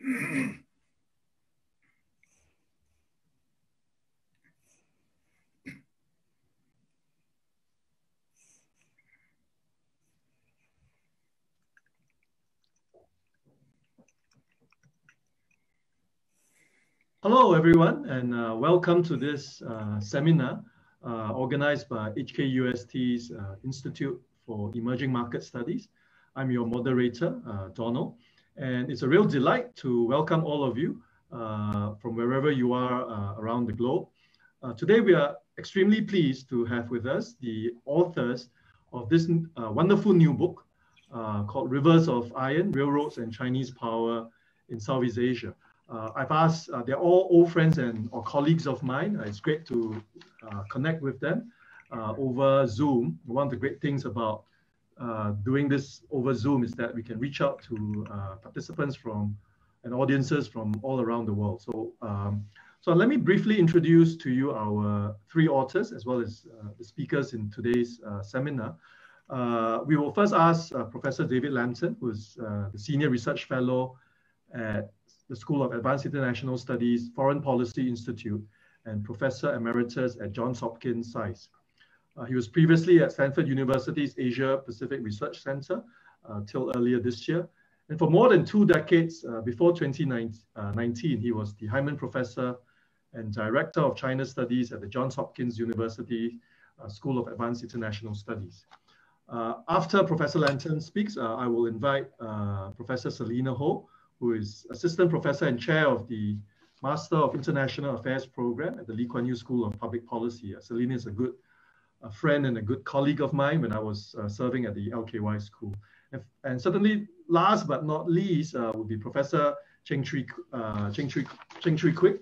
Hello, everyone, and uh, welcome to this uh, seminar uh, organized by HKUST's uh, Institute for Emerging Market Studies. I'm your moderator, uh, Donald, and it's a real delight to welcome all of you uh, from wherever you are around the globe. today, we are extremely pleased to have with us the authors of this wonderful new book called Rivers of Iron, Railroads and Chinese Power in Southeast Asia. Uh, I've asked, uh, they're all old friends and or colleagues of mine. Uh, it's great to uh, connect with them uh, over Zoom. One of the great things about uh, doing this over Zoom is that we can reach out to uh, participants from and audiences from all around the world. So, um, so let me briefly introduce to you our three authors as well as uh, the speakers in today's uh, seminar. we will first ask Professor David Lampton, who's the Senior Research Fellow at the School of Advanced International Studies, Foreign Policy Institute, and Professor Emeritus at Johns Hopkins SAIS. Uh, he was previously at Stanford University's Asia Pacific Research Center uh, till earlier this year. And for more than two decades uh, before 2019, uh, he was the Hyman Professor and Director of China Studies at the Johns Hopkins University uh, School of Advanced International Studies. Uh, after Professor Lampton speaks, I will invite Professor Selina Ho, who is assistant professor and chair of the Master of International Affairs program at the Lee Kuan Yew School of Public Policy. Uh, Selina is a good a friend and a good colleague of mine when I was uh, serving at the LKY school. And, and certainly, last but not least, uh, would be Professor Cheng-Chwee, uh, Cheng-Chwee, Cheng Kuik,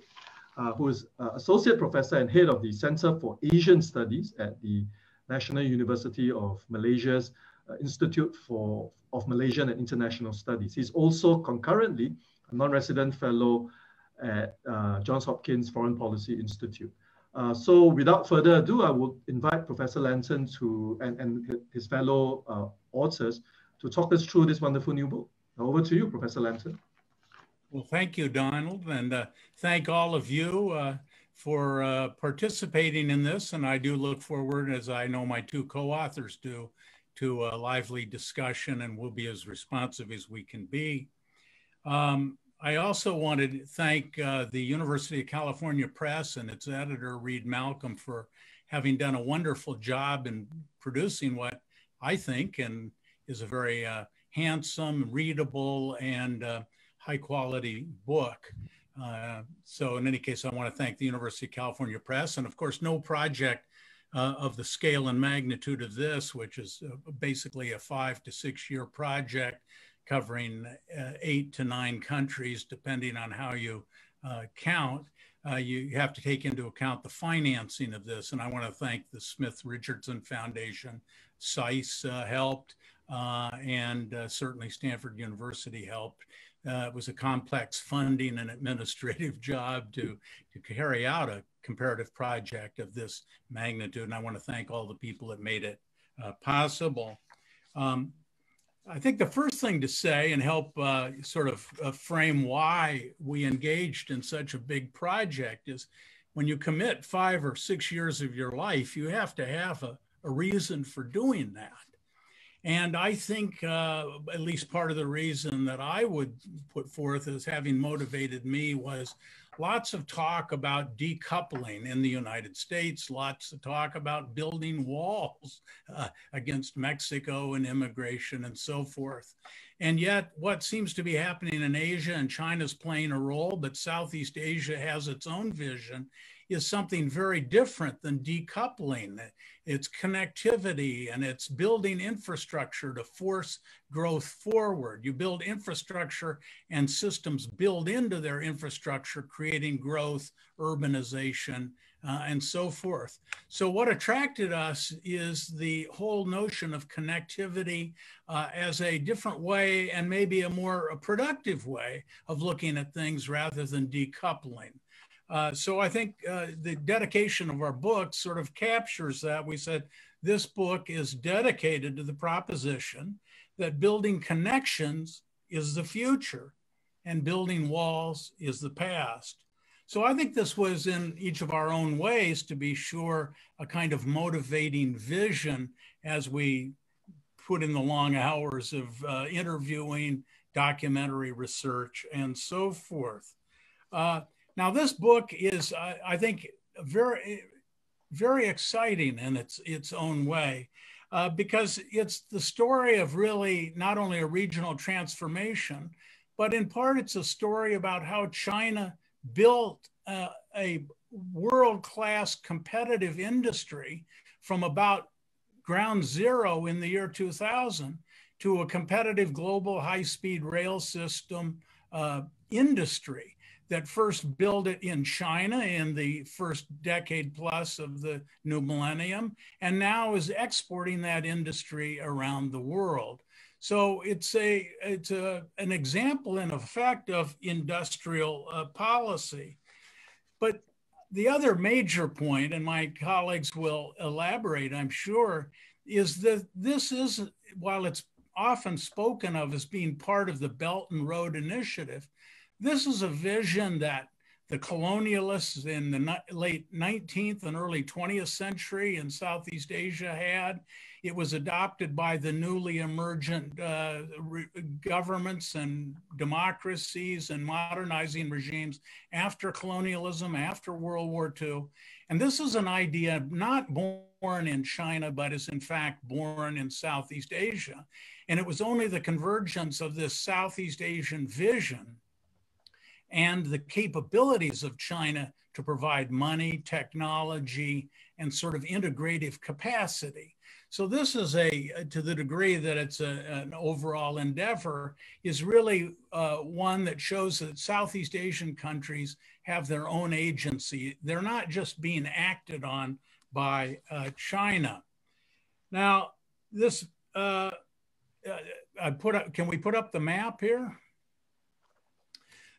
uh, who is uh, associate professor and head of the Center for Asian Studies at the National University of Malaysia's uh, Institute for of Malaysian and International Studies. He's also concurrently a non-resident fellow at Johns Hopkins Foreign Policy Institute. Uh, so without further ado, I will invite Professor Lampton to and, and his fellow uh, authors to talk us through this wonderful new book. Over to you, Professor Lampton. Well, thank you, Donald, and uh, thank all of you uh, for uh, participating in this. And I do look forward, as I know my two co-authors do, to a lively discussion and we'll be as responsive as we can be. Um, I also wanted to thank uh, the University of California Press and its editor, Reed Malcolm, for having done a wonderful job in producing what I think and is a very uh, handsome, readable, and uh, high quality book. Uh, so in any case, I want to thank the University of California Press. And of course, no project uh, of the scale and magnitude of this, which is uh, basically a five to six year project covering uh, eight to nine countries, depending on how you uh, count. Uh, you have to take into account the financing of this. And I want to thank the Smith Richardson Foundation. SAIS uh, helped, and certainly Stanford University helped. Uh, it was a complex funding and administrative job to, to carry out a comparative project of this magnitude. And I want to thank all the people that made it uh, possible. Um, I think the first thing to say and help uh, sort of uh, frame why we engaged in such a big project is when you commit five or six years of your life, you have to have a, a reason for doing that. And I think uh, at least part of the reason that I would put forth as having motivated me was lots of talk about decoupling in the United States, lots of talk about building walls uh, against Mexico and immigration and so forth. And yet, what seems to be happening in Asia and China's playing a role, but Southeast Asia has its own vision, is something very different than decoupling. It's connectivity and it's building infrastructure to force growth forward. You build infrastructure and systems build into their infrastructure, creating growth, urbanization, uh, and so forth. So, what attracted us is the whole notion of connectivity uh, as a different way and maybe a more productive way of looking at things rather than decoupling. Uh, so I think uh, the dedication of our book sort of captures that. We said this book is dedicated to the proposition that building connections is the future. and building walls is the past. So I think this was in each of our own ways, to be sure, a kind of motivating vision as we put in the long hours of uh, interviewing, documentary research, and so forth. Uh, now, this book is, I, think, very, very exciting in its its own way, uh, because it's the story of really not only a regional transformation, but in part it's a story about how China built uh, a world class competitive industry from about ground zero in the year 2000 to a competitive global high speed rail system uh, industry that first built it in China in the first decade plus of the new millennium, and now is exporting that industry around the world. So it's a it's a, an example in effect of industrial uh, policy. But the other major point, and my colleagues will elaborate, I'm sure, is that this is while it's often spoken of as being part of the Belt and Road Initiative, this is a vision that the colonialists in the late 19th and early 20th century in Southeast Asia had. It was adopted by the newly emergent uh, governments and democracies and modernizing regimes after colonialism, after World War II. And this is an idea not born in China, but is in fact born in Southeast Asia. And it was only the convergence of this Southeast Asian vision and the capabilities of China to provide money, technology, and sort of integrative capacity. So this is a, to the degree that it's a, an overall endeavor, is really uh, one that shows that Southeast Asian countries have their own agency. They're not just being acted on by uh, China. Now, this, uh, uh I put up, can we put up the map here?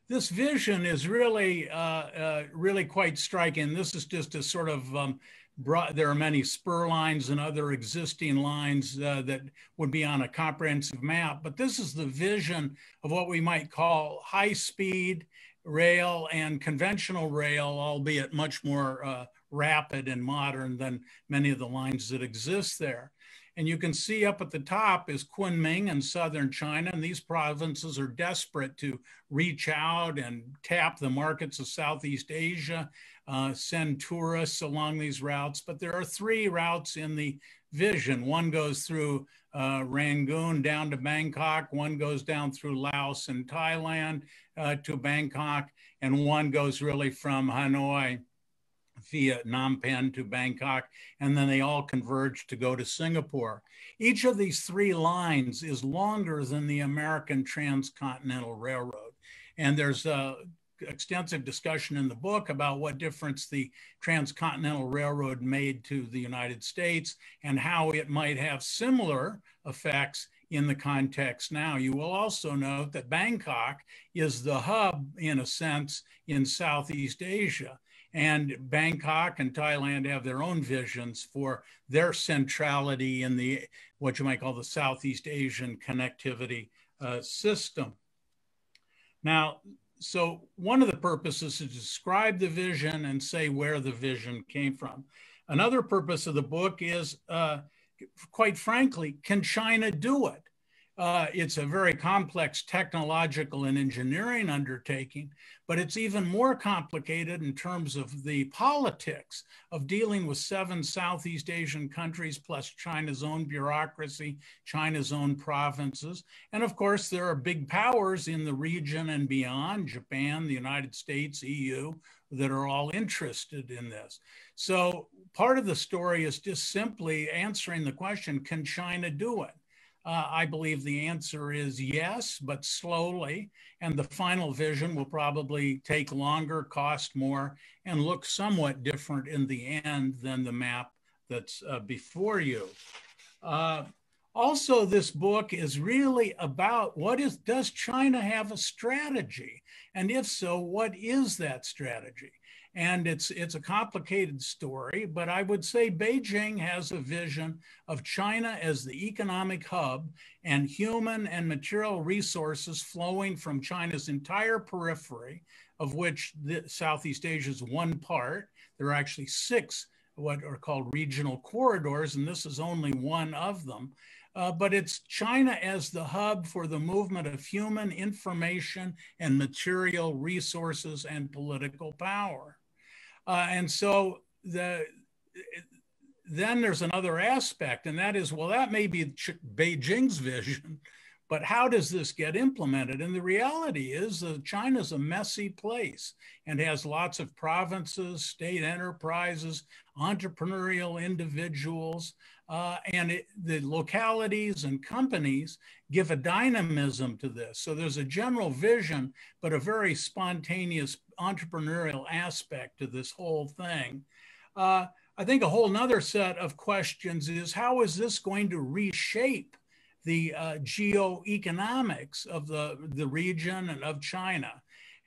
This vision is really, uh, uh, really quite striking. This is just a sort of um, brought, there are many spur lines and other existing lines uh, that would be on a comprehensive map, but this is the vision of what we might call high speed rail and conventional rail, albeit much more uh, rapid and modern than many of the lines that exist there. And you can see up at the top is Kunming in southern China. And these provinces are desperate to reach out and tap the markets of Southeast Asia, uh, send tourists along these routes. But there are three routes in the vision. One goes through uh, Rangoon down to Bangkok, one goes down through Laos and Thailand uh, to Bangkok, and one goes really from Hanoi via Phnom Penh to Bangkok, and then they all converge to go to Singapore. Each of these three lines is longer than the American Transcontinental Railroad. And there's a extensive discussion in the book about what difference the Transcontinental Railroad made to the United States and how it might have similar effects in the context now. You will also note that Bangkok is the hub, in a sense, in Southeast Asia. And Bangkok and Thailand have their own visions for their centrality in the what you might call the Southeast Asian connectivity uh, system. Now, so one of the purposes is to describe the vision and say where the vision came from. Another purpose of the book is, uh, quite frankly, can China do it? Uh, it's a very complex technological and engineering undertaking, but it's even more complicated in terms of the politics of dealing with seven Southeast Asian countries plus China's own bureaucracy, China's own provinces. And of course, there are big powers in the region and beyond Japan, the United States, EU that are all interested in this. So part of the story is just simply answering the question can China do it? Uh, I believe the answer is yes, but slowly. And the final vision will probably take longer, cost more, and look somewhat different in the end than the map that's uh, before you. Uh, also, this book is really about what is, does China have a strategy? And if so, what is that strategy? And it's it's a complicated story but i would say beijing has a vision of china as the economic hub and human and material resources flowing from china's entire periphery of which the southeast asia is one part there are actually six what are called regional corridors and this is only one of them uh, but it's China as the hub for the movement of human information and material resources and political power. Uh, and so the then there's another aspect, and that is, well, that may be Beijing's vision, but how does this get implemented? And the reality is that China's a messy place and has lots of provinces, state enterprises, entrepreneurial individuals, uh, and it, the localities and companies give a dynamism to this. So there's a general vision, but a very spontaneous entrepreneurial aspect to this whole thing. Uh, I think a whole nother set of questions is how is this going to reshape the uh, geoeconomics of the, the region and of China?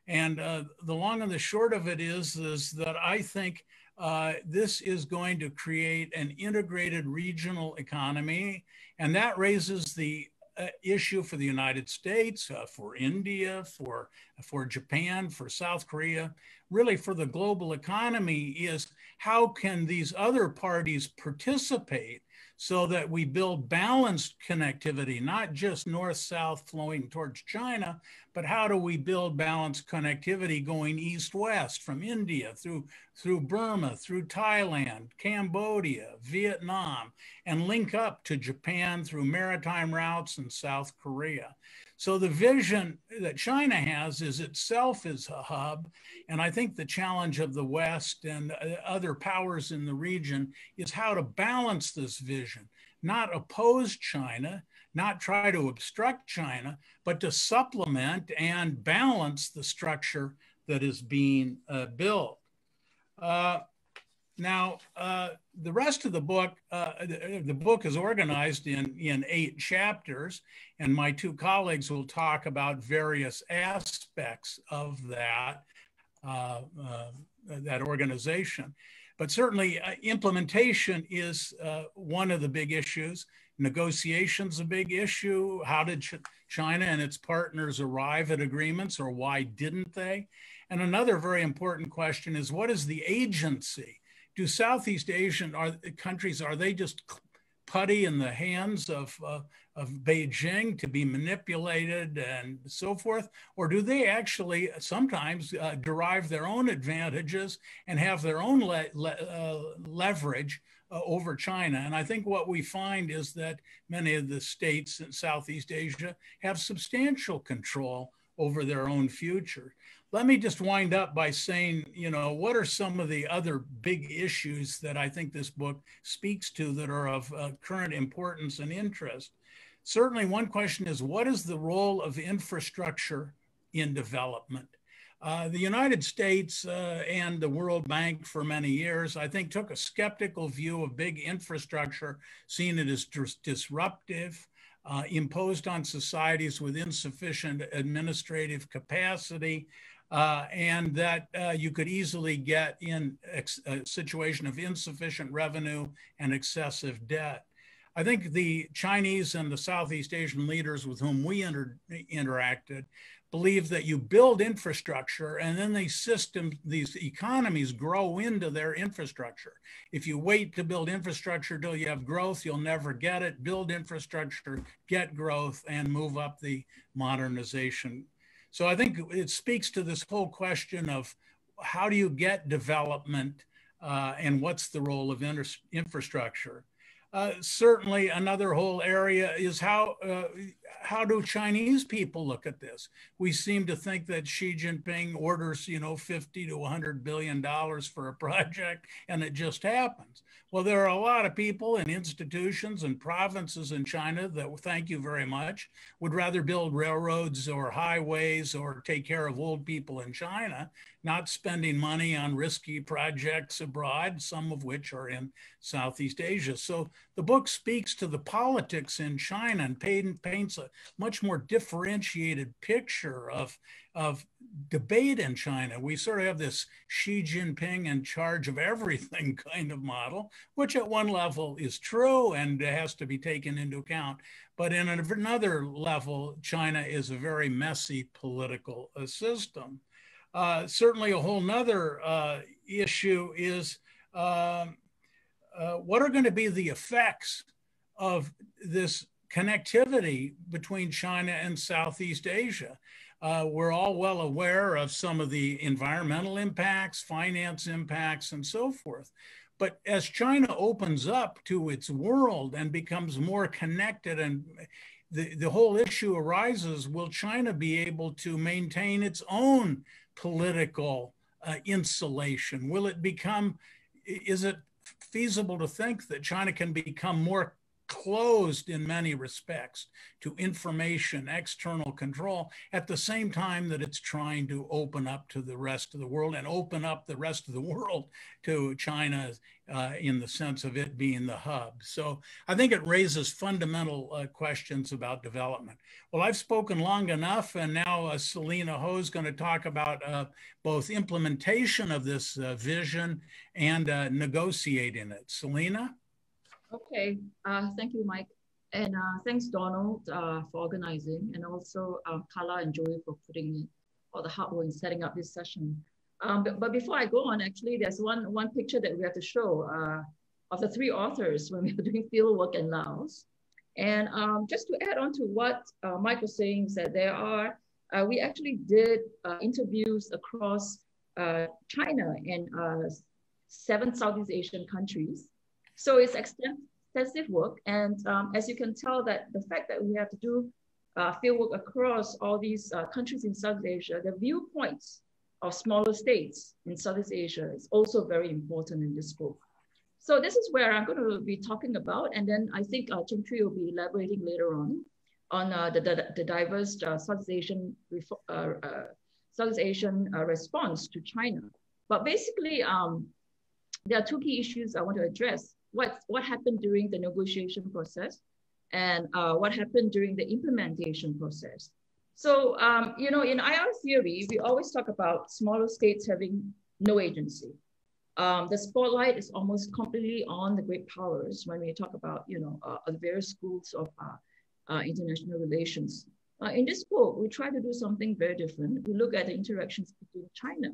And uh, the long and the short of it is, is that I think uh, this is going to create an integrated regional economy. And that raises the uh, issue for the United States, uh, for India, for, for Japan, for South Korea, really for the global economy is how can these other parties participate so that we build balanced connectivity, not just north south flowing towards China, but how do we build balanced connectivity going east west from India through, through Burma, through Thailand, Cambodia, Vietnam, and link up to Japan through maritime routes and South Korea. So the vision that China has is itself is a hub. And I think the challenge of the West and other powers in the region is how to balance this vision, not oppose China, not try to obstruct China, but to supplement and balance the structure that is being uh, built. Uh, now, uh, the rest of the book, uh, the, the, book is organized in, in eight chapters, and my two colleagues will talk about various aspects of that, uh, uh that organization. But certainly, uh, implementation is uh, one of the big issues. Negotiations a big issue. How did Ch China and its partners arrive at agreements, or why didn't they? And another very important question is what is the agency? Do Southeast Asian are, countries, are they just putty in the hands of, uh, of Beijing to be manipulated and so forth? Or do they actually sometimes uh, derive their own advantages and have their own le le uh, leverage uh, over China? And I think what we find is that many of the states in Southeast Asia have substantial control over their own future let me just wind up by saying, you know, what are some of the other big issues that I think this book speaks to that are of uh, current importance and interest? Certainly, one question is what is the role of infrastructure in development? Uh, the United States uh, and the World Bank for many years, I think, took a skeptical view of big infrastructure, seeing it as dis disruptive, uh, imposed on societies with insufficient administrative capacity, uh, and that uh, you could easily get in a situation of insufficient revenue and excessive debt. I think the Chinese and the Southeast Asian leaders with whom we inter interacted believe that you build infrastructure and then these systems, these economies grow into their infrastructure. If you wait to build infrastructure till you have growth, you'll never get it. Build infrastructure, get growth, and move up the modernization so I think it speaks to this whole question of how do you get development uh, and what's the role of infrastructure. Uh, certainly, another whole area is how uh, how do Chinese people look at this? We seem to think that Xi Jinping orders, you know, 50 to 100 billion dollars for a project, and it just happens. Well, there are a lot of people and institutions and provinces in China that, thank you very much, would rather build railroads or highways or take care of old people in China, not spending money on risky projects abroad, some of which are in Southeast Asia. So the book speaks to the politics in China and paints a much more differentiated picture of, of debate in China. We sort of have this Xi Jinping in charge of everything kind of model, which at one level is true and has to be taken into account. But in another level, China is a very messy political uh, system. Uh, certainly, a whole nother uh, issue is um, uh, what are going to be the effects of this connectivity between China and Southeast Asia? Uh, we're all well aware of some of the environmental impacts, finance impacts, and so forth. But as China opens up to its world and becomes more connected, and the, the whole issue arises will China be able to maintain its own political uh, insulation? Will it become, is it feasible to think that China can become more closed in many respects to information, external control, at the same time that it's trying to open up to the rest of the world and open up the rest of the world to China uh, in the sense of it being the hub. So I think it raises fundamental uh, questions about development. Well, I've spoken long enough, and now uh, Selina Ho is going to talk about uh, both implementation of this uh, vision and uh, negotiating it. Selina? Okay, uh, thank you, Mike. And uh, thanks, Donald, uh, for organizing, and also uh, Carla and Joey for putting in all the hard work in setting up this session. Um, but, but, before I go on, actually, there's one, one picture that we have to show uh, of the three authors when we were doing field work in Laos. And um, just to add on to what uh, Mike was saying, is that there are, we actually did interviews across China and seven Southeast Asian countries. So it's extensive work. And um, as you can tell that the fact that we have to do uh, fieldwork across all these uh, countries in Southeast Asia, the viewpoints of smaller states in Southeast Asia is also very important in this book. So this is where I'm going to be talking about, and then I think uh, Cheng-Chwee will be elaborating later on on uh, the, the, the, diverse uh, Southeast Asian uh, uh, Southeast Asian uh, response to China. But basically, um, there are two key issues I want to address what, what happened during the negotiation process and uh, what happened during the implementation process. So, um, you know, in IR theory, we always talk about smaller states having no agency. Um, the spotlight is almost completely on the great powers when we talk about, you know, uh, the various schools of uh, uh international relations. Uh, in this book, we try to do something very different. We look at the interactions between China,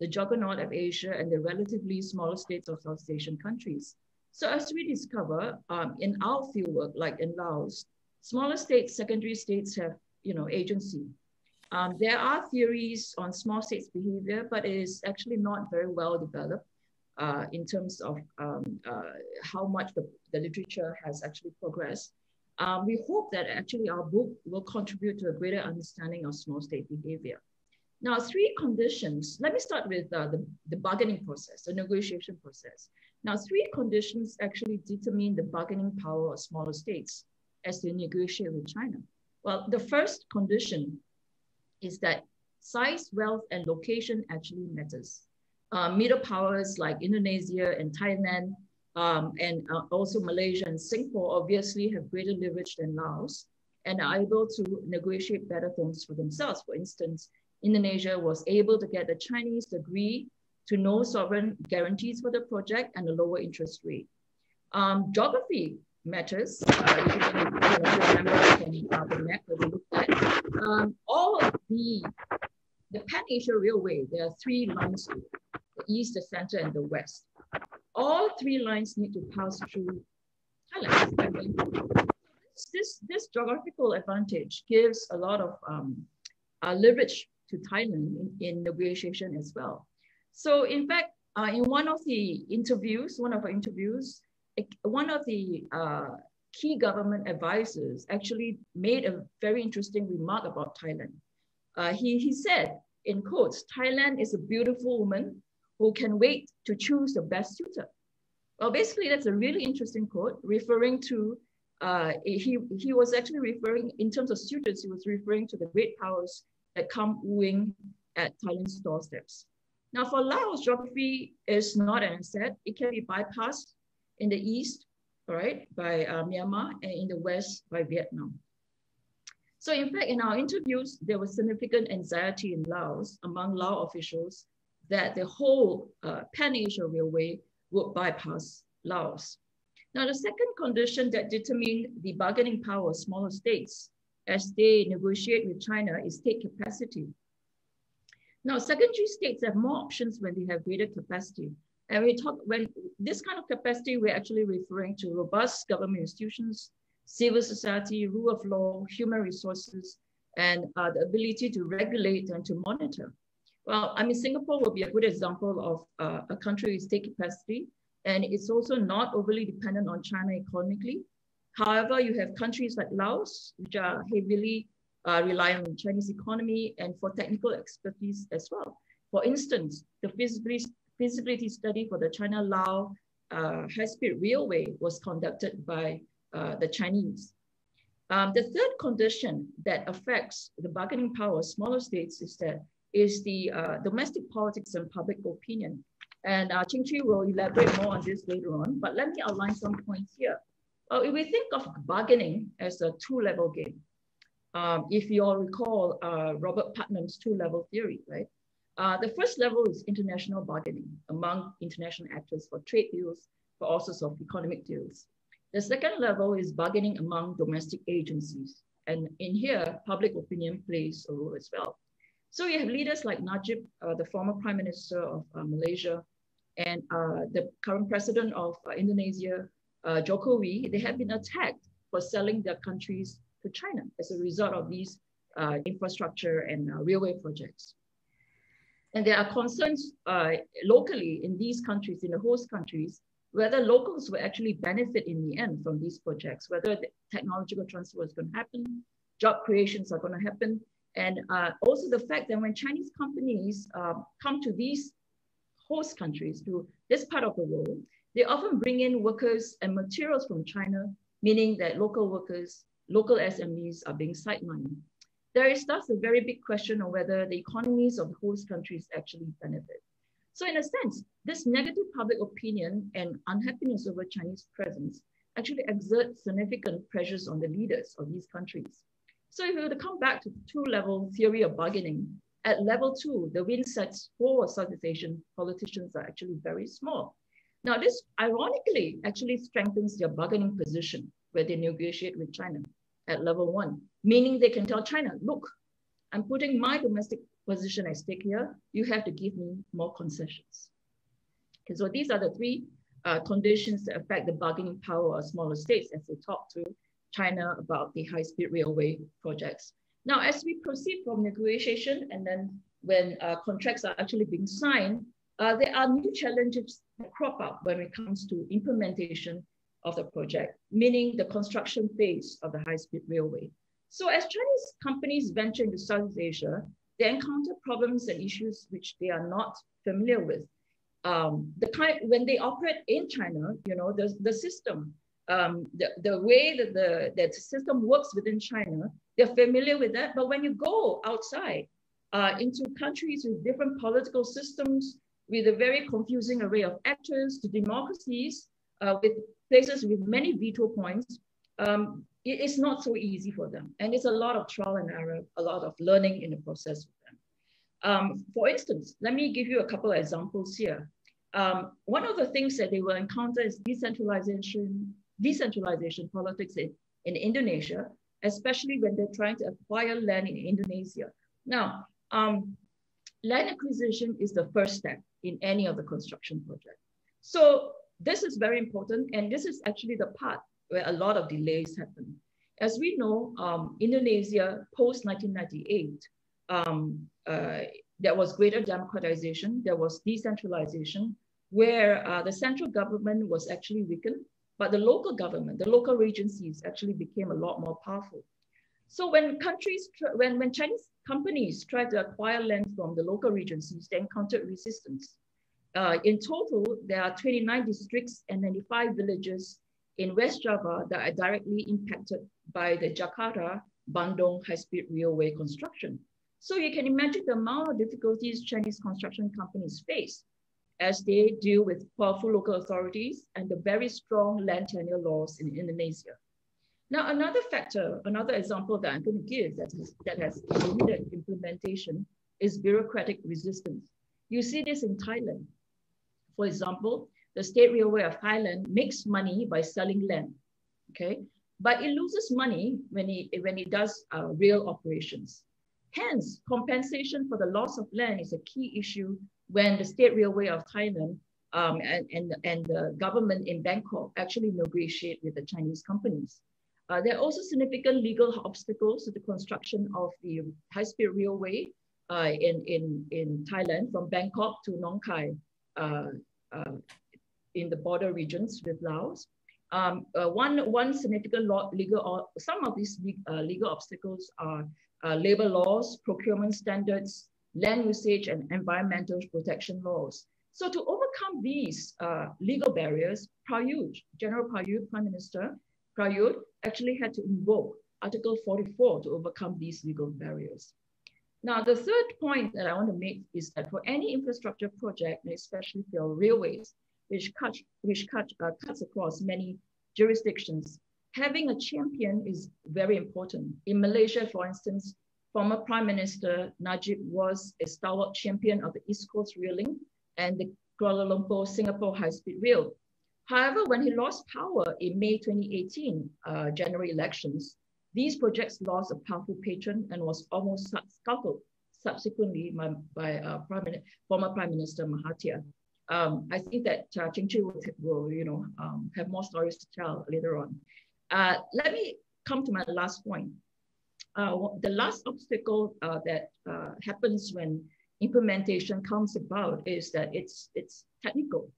the juggernaut of Asia, and the relatively smaller states of South Asian countries. So as we discover um, in our fieldwork, like in Laos, smaller states, secondary states have, you know, agency. Um, there are theories on small states behavior, but it is actually not very well developed uh, in terms of um, uh, how much the, the literature has actually progressed. Um, we hope that actually our book will contribute to a greater understanding of small state behavior. Now, three conditions. Let me start with uh, the, the bargaining process, the negotiation process. Now, three conditions actually determine the bargaining power of smaller states as they negotiate with China. Well, the first condition is that size, wealth, and location actually matters. Uh, middle powers like Indonesia and Thailand, um, and uh, also Malaysia and Singapore obviously have greater leverage than Laos and are able to negotiate better terms for themselves. For instance, Indonesia was able to get the Chinese to agree to no sovereign guarantees for the project and a lower interest rate. Um, geography matters. Uh, you can remember from uh, the map that we looked at. Um, all the, the Pan-Asia Railway, there are three lines the east, the center, and the west. All three lines need to pass through Thailand. This, this geographical advantage gives a lot of um, uh, leverage to Thailand in, in negotiation as well. So in fact, uh, in one of the interviews, one of our interviews, one of the uh, key government advisors actually made a very interesting remark about Thailand. Uh, he, he said, in quotes, Thailand is a beautiful woman who can wait to choose the best suitor. Well, basically, that's a really interesting quote referring to, uh, he, he was actually referring, in terms of suitors, he was referring to the great powers that come wooing at Thailand's doorsteps. Now for Laos, geography is not an asset. It can be bypassed in the east, all right, by uh, Myanmar and in the west by Vietnam. So in fact, in our interviews, there was significant anxiety in Laos among Lao officials that the whole uh, Pan-Asia Railway would bypass Laos. Now, the second condition that determined the bargaining power of smaller states as they negotiate with China is state capacity. Now, secondary states have more options when they have greater capacity. And we talk when this kind of capacity, we're actually referring to robust government institutions, civil society, rule of law, human resources, and uh, the ability to regulate and to monitor. Well, I mean, Singapore will be a good example of uh, a country with state capacity, and it's also not overly dependent on China economically. However, you have countries like Laos, which are heavily uh, reliant on the Chinese economy and for technical expertise as well. For instance, the feasibility, feasibility study for the China-Lao uh, high-speed railway was conducted by uh, the Chinese. Um, the third condition that affects the bargaining power of smaller states is that is the uh, domestic politics and public opinion. And uh, Cheng-Chwee will elaborate more on this later on, but let me outline some points here. Uh, if we think of bargaining as a two-level game, um, if you all recall uh, Robert Putnam's two-level theory, right? Uh, the first level is international bargaining among international actors for trade deals, for all sorts of economic deals. The second level is bargaining among domestic agencies. And in here, public opinion plays a role as well. So you have leaders like Najib, uh, the former prime minister of uh, Malaysia, and uh, the current president of uh, Indonesia, Jokowi, they have been attacked for selling their countries to China as a result of these uh, infrastructure and railway projects. And there are concerns locally in these countries, in the host countries, whether locals will actually benefit in the end from these projects, whether the technological transfer is going to happen, job creations are going to happen, and uh, also the fact that when Chinese companies uh, come to these host countries, to this part of the world, they often bring in workers and materials from China, meaning that local workers, local SMEs are being sidelined. There is thus a very big question of whether the economies of the host countries actually benefit. So in a sense, this negative public opinion and unhappiness over Chinese presence actually exert significant pressures on the leaders of these countries. So if we were to come back to the two-level theory of bargaining, at level two, the win sets for Southeast Asian politicians are actually very small. Now this ironically actually strengthens their bargaining position where they negotiate with China at level one, meaning they can tell China, look, I'm putting my domestic position at stake here. You have to give me more concessions. Okay, so these are the three uh, conditions that affect the bargaining power of smaller states as they talk to China about the high-speed railway projects. Now, as we proceed from negotiation and then when uh, contracts are actually being signed, uh, there are new challenges that crop up when it comes to implementation of the project, meaning the construction phase of the high-speed railway. So as Chinese companies venture into Southeast Asia, they encounter problems and issues which they are not familiar with. Um, the kind when they operate in China, you know, the, the system um, the, the way that the, that system works within China, they're familiar with that. But when you go outside uh, into countries with different political systems, with a very confusing array of actors, to democracies, uh, with places with many veto points, um, it is not so easy for them. And it's a lot of trial and error, a lot of learning in the process with them. Um, for instance, let me give you a couple of examples here. Um, one of the things that they will encounter is decentralization decentralization politics in, in Indonesia, especially when they're trying to acquire land in Indonesia. Now, um, land acquisition is the first step in any of the construction project. So this is very important, and this is actually the part where a lot of delays happen. As we know, um, Indonesia post-1998, um, uh, there was greater democratization, there was decentralization, where uh, the central government was actually weakened but the local government, the local agencies actually became a lot more powerful. So when countries, when, when Chinese companies tried to acquire land from the local regencies, they encountered resistance. Uh, in total, there are 29 districts and 95 villages in West Java that are directly impacted by the Jakarta-Bandung high-speed railway construction. So you can imagine the amount of difficulties Chinese construction companies face as they deal with powerful local authorities and the very strong land tenure laws in Indonesia. Now, another factor, another example that I'm going to give that has, that has limited implementation is bureaucratic resistance. You see this in Thailand. For example, the State Railway of Thailand makes money by selling land, okay? But it loses money when it, when it does uh, rail operations. Hence, compensation for the loss of land is a key issue when the State Railway of Thailand um, and, and, and the government in Bangkok actually negotiate with the Chinese companies. Uh, there are also significant legal obstacles to the construction of the high-speed railway uh, in, in, in Thailand from Bangkok to Nong Khai uh, uh in the border regions with Laos. Um, uh, one, one significant law, legal, some of these legal obstacles are labor laws, procurement standards, land usage and environmental protection laws. So to overcome these uh, legal barriers, Prayut, General Prayut, Prime Minister Prayut, actually had to invoke Article 44 to overcome these legal barriers. Now, the third point that I want to make is that for any infrastructure project, and especially for railways, which, cut, which cut, uh, cuts across many jurisdictions, having a champion is very important. In Malaysia, for instance, former Prime Minister Najib was a stalwart champion of the East Coast Rail Link and the Kuala Lumpur Singapore High Speed Rail. However, when he lost power in May 2018 uh, January elections, these projects lost a powerful patron and was almost scuttled subsequently by, by uh, Prime, former Prime Minister Mahathir. Um, I think that uh, Cheng-Chwee will, will, you know, um, have more stories to tell later on. Uh, let me come to my last point. Uh, the last obstacle uh, that uh, happens when implementation comes about is that it's, it's technical.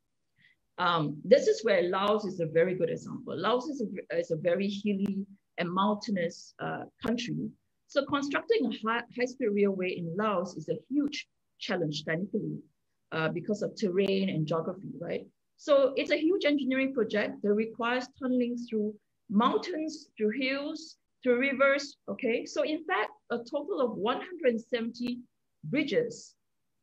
Um, this is where Laos is a very good example. Laos is a, is a very hilly and mountainous uh, country. So constructing a high, high-speed railway in Laos is a huge challenge technically uh, because of terrain and geography, right? So it's a huge engineering project that requires tunneling through mountains, through hills, through rivers, okay? So in fact, a total of 170 bridges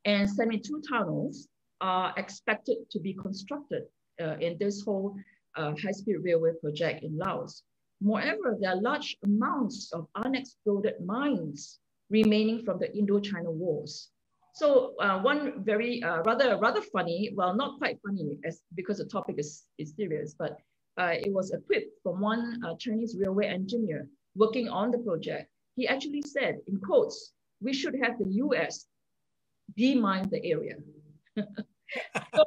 and 72 tunnels are expected to be constructed uh, in this whole uh, high-speed railway project in Laos. Moreover, there are large amounts of unexploded mines remaining from the Indo-China wars. So uh, one very uh, rather rather funny, well, not quite funny as because the topic is, is serious, but uh, it was a quip from one uh, Chinese railway engineer working on the project. He actually said, in quotes, we should have the US demine the area. so,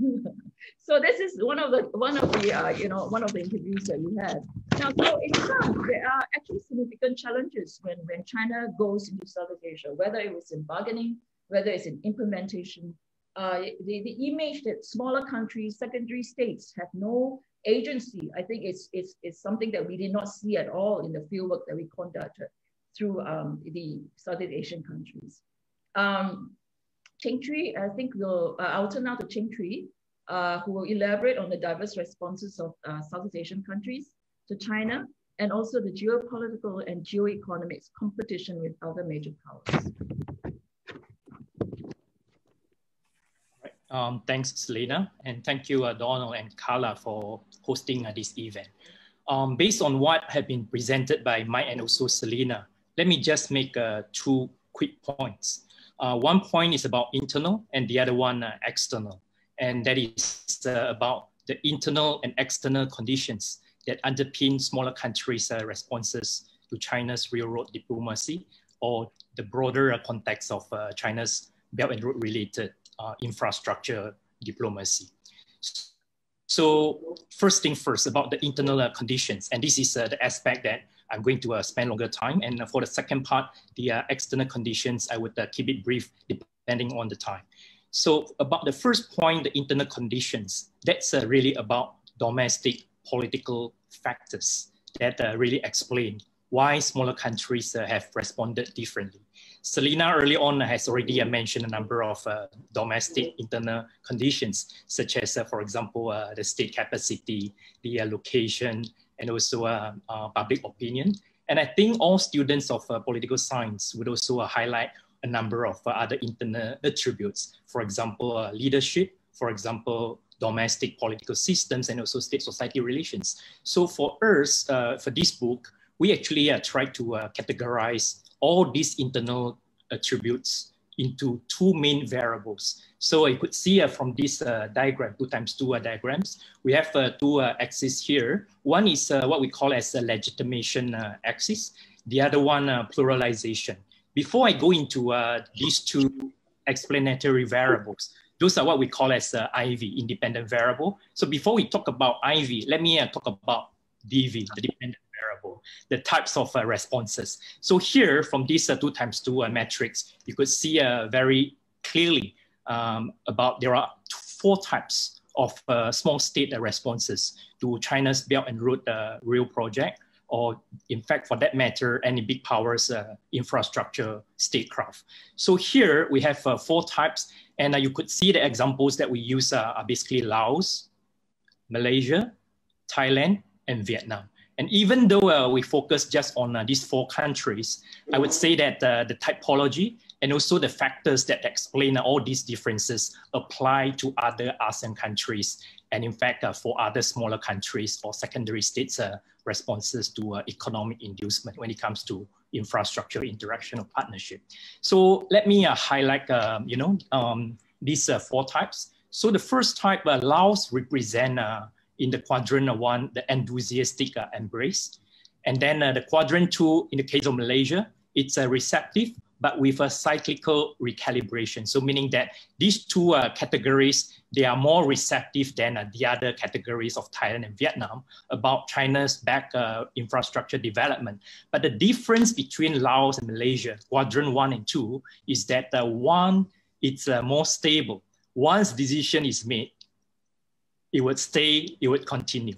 so this is one of the one of the uh, you know one of the interviews that we had. Now, so in fact, there are actually significant challenges when when China goes into Southeast Asia, whether it was in bargaining, whether it's in implementation. Uh, the, the image that smaller countries, secondary states have no agency, I think it's, it's, it's something that we did not see at all in the fieldwork that we conducted through um, the Southeast Asian countries. Um, Cheng-Chwee, I think we'll, uh, I'll turn now to Cheng-Chwee, uh, who will elaborate on the diverse responses of uh, Southeast Asian countries to China and also the geopolitical and geoeconomics competition with other major powers. Um, thanks, Selina, and thank you, uh, Donald and Carla, for hosting uh, this event. Um, based on what have been presented by Mike and also Selina, let me just make uh, two quick points. Uh, one point is about internal and the other one uh, external. And that is uh, about the internal and external conditions that underpin smaller countries' responses to China's railroad diplomacy or the broader context of China's Belt and Road related uh, infrastructure diplomacy. So first thing first about the internal uh, conditions, and this is uh, the aspect that I'm going to uh, spend longer time. And for the second part, the uh, external conditions, I would uh, keep it brief depending on the time. So about the first point, the internal conditions, that's really about domestic political factors that really explain why smaller countries have responded differently. Selina early on has already mentioned a number of uh, domestic internal conditions, such as, uh, for example, uh, the state capacity, the location, and also uh, public opinion. And I think all students of political science would also highlight a number of other internal attributes, for example, leadership, for example, domestic political systems and also state society relations. So for us, uh, for this book, we actually uh, try to uh, categorize all these internal attributes into two main variables. So you could see uh, from this uh, diagram, two times two uh, diagrams, we have uh, two uh, axes here. One is uh, what we call as a legitimation axis. The other one, pluralization. Before I go into these two explanatory variables, those are what we call as IV, independent variable. So before we talk about IV, let me talk about DV, the dependent the types of uh, responses. So here from these uh, two times two uh, metrics, you could see uh, very clearly um, about there are four types of uh, small state uh, responses to China's Belt and Road Rail project, or in fact, for that matter, any big powers infrastructure statecraft. So here we have four types, and you could see the examples that we use are basically Laos, Malaysia, Thailand, and Vietnam. And even though uh, we focus just on uh, these four countries, I would say that uh, the typology and also the factors that explain all these differences apply to other ASEAN countries. And in fact, uh, for other smaller countries or secondary states' uh, responses to uh, economic inducement when it comes to infrastructure interaction or partnership. So let me highlight, um, you know, um, these four types. So the first type, Laos represent in the quadrant one, the enthusiastic uh, embrace. And then uh, the quadrant two, in the case of Malaysia, it's a receptive, but with a cyclical recalibration. So meaning that these two uh, categories, they are more receptive than uh, the other categories of Thailand and Vietnam about China's back uh, infrastructure development. But the difference between Laos and Malaysia, quadrant one and two, is that uh, one, it's uh, more stable. Once decision is made, it would stay, it would continue.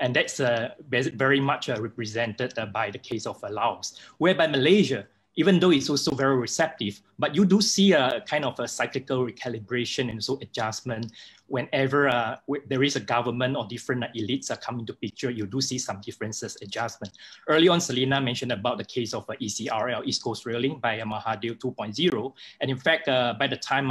And that's uh, very much uh, represented uh, by the case of uh, Laos, whereby Malaysia, even though it's also very receptive, but you do see a kind of a cyclical recalibration and so adjustment whenever uh, there is a government or different uh, elites are coming to picture, you do see some differences, adjustment. Early on, Selina mentioned about the case of uh, ECRL, East Coast Rail Link by uh, Mahathir 2.0. And in fact, uh, by the time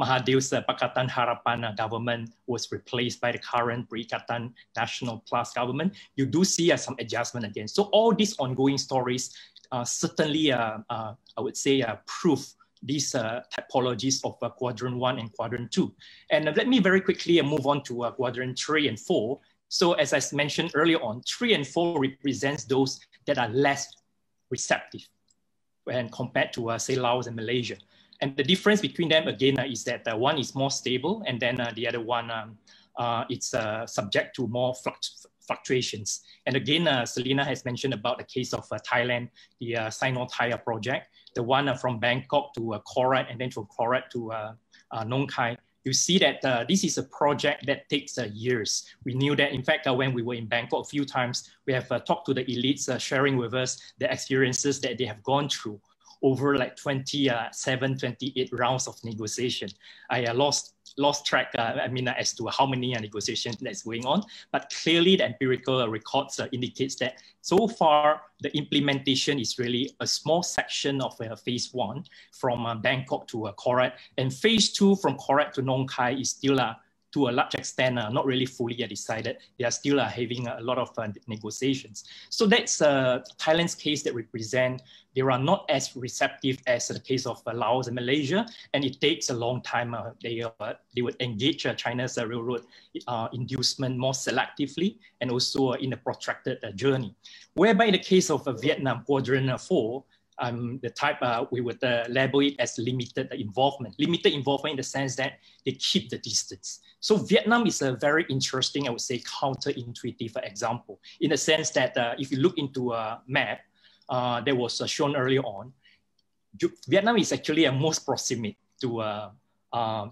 uh, uh, Pakatan Harapan uh, government was replaced by the current Perikatan Nasional Plus government, you do see uh, some adjustment again. So all these ongoing stories uh, certainly, uh, uh, I would say, prove these typologies of quadrant one and quadrant two. And let me very quickly move on to quadrant three and four. So as I mentioned earlier on, three and four represents those that are less receptive when compared to, say, Laos and Malaysia. And the difference between them again uh, is that uh, one is more stable and then uh, the other one, um, it's subject to more fluct fluctuations. And again, Selina has mentioned about the case of Thailand, the uh, Sino-Thai project, the one from Bangkok to uh, Korat and then from Korat to Nong Khai you see that uh, this is a project that takes uh, years. We knew that, in fact, uh, when we were in Bangkok a few times, we have talked to the elites sharing with us the experiences that they have gone through over like 27, 28 rounds of negotiation. I uh, lost lost track, uh, I mean, uh, as to how many uh, negotiations that's going on, but clearly the empirical uh, records uh, indicates that so far the implementation is really a small section of phase one from Bangkok to Korat, and phase two from Korat to Nong Khai is still to a large extent are not really fully decided. They are still uh, having uh, a lot of negotiations. So that's Thailand's case that represent they are not as receptive as the case of Laos and Malaysia, and it takes a long time. they, they would engage China's railroad inducement more selectively and also in a protracted journey. Whereby in the case of Vietnam Quadrant 4, I'm the type uh, we would uh, label it as limited involvement. Limited involvement in the sense that they keep the distance. So Vietnam is a very interesting, I would say, counterintuitive example in the sense that uh, if you look into a map uh, that was uh, shown earlier on, Vietnam is actually a most proximate to uh,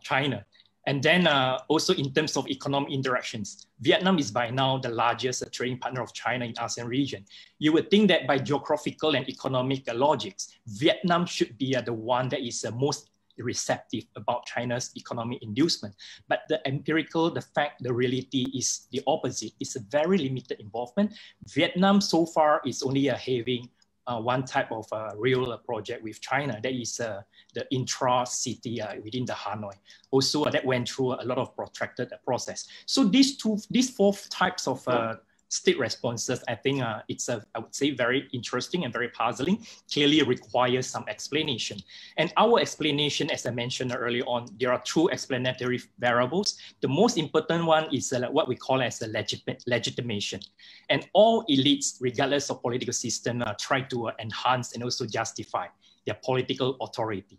China. And then uh, also in terms of economic interactions, Vietnam is by now the largest trading partner of China in ASEAN region. You would think that by geographical and economic uh, logics, Vietnam should be uh, the one that is uh, most receptive about China's economic inducement. But the empirical, the fact, the reality is the opposite. It's a very limited involvement. Vietnam so far is only uh, having uh, one type of uh, real project with China. That is uh, the intra-city uh, within the Hanoi. Also, uh, that went through a lot of protracted process. So these two, these four types of uh, state responses, I think uh, it's, a, I would say, very interesting and very puzzling, clearly requires some explanation. And our explanation, as I mentioned earlier on, there are two explanatory variables. The most important one is uh, what we call as a legit legitimation. And all elites, regardless of political system, uh, try to uh, enhance and also justify their political authority.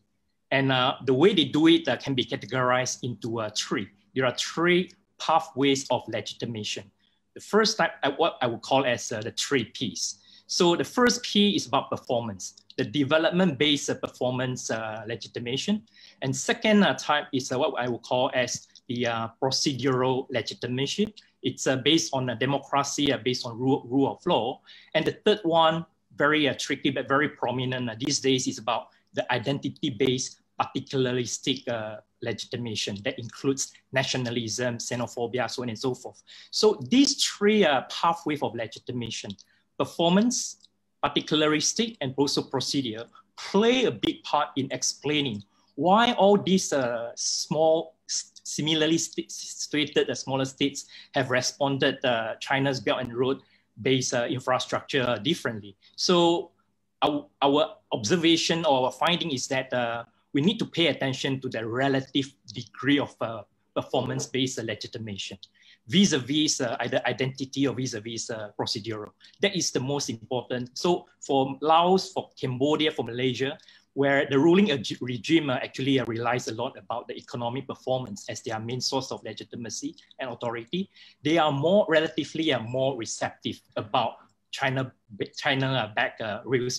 And uh, the way they do it uh, can be categorized into three. There are three pathways of legitimation. The first type, uh, what I would call as uh, the three Ps. So the first P is about performance, the development-based uh, performance uh, legitimation. And second uh, type is uh, what I would call as the procedural legitimation. It's based on a democracy, based on rule, rule of law. And the third one, very tricky but very prominent these days, is about the identity-based particularistic legitimation that includes nationalism, xenophobia, so on and so forth. So these three uh, pathways of legitimation, performance, particularistic, and also procedure, play a big part in explaining why all these uh, small, similarly situated uh, smaller states have responded uh, China's Belt and Road based uh, infrastructure differently. So our, our observation or our finding is that uh, we need to pay attention to the relative degree of uh, performance-based legitimation vis-a-vis uh, either identity or vis-a-vis uh, procedural. That is the most important. So for Laos, for Cambodia, for Malaysia, where the ruling regime uh, actually relies a lot about the economic performance as their main source of legitimacy and authority, they are more relatively uh, more receptive about China China uh, back uh, real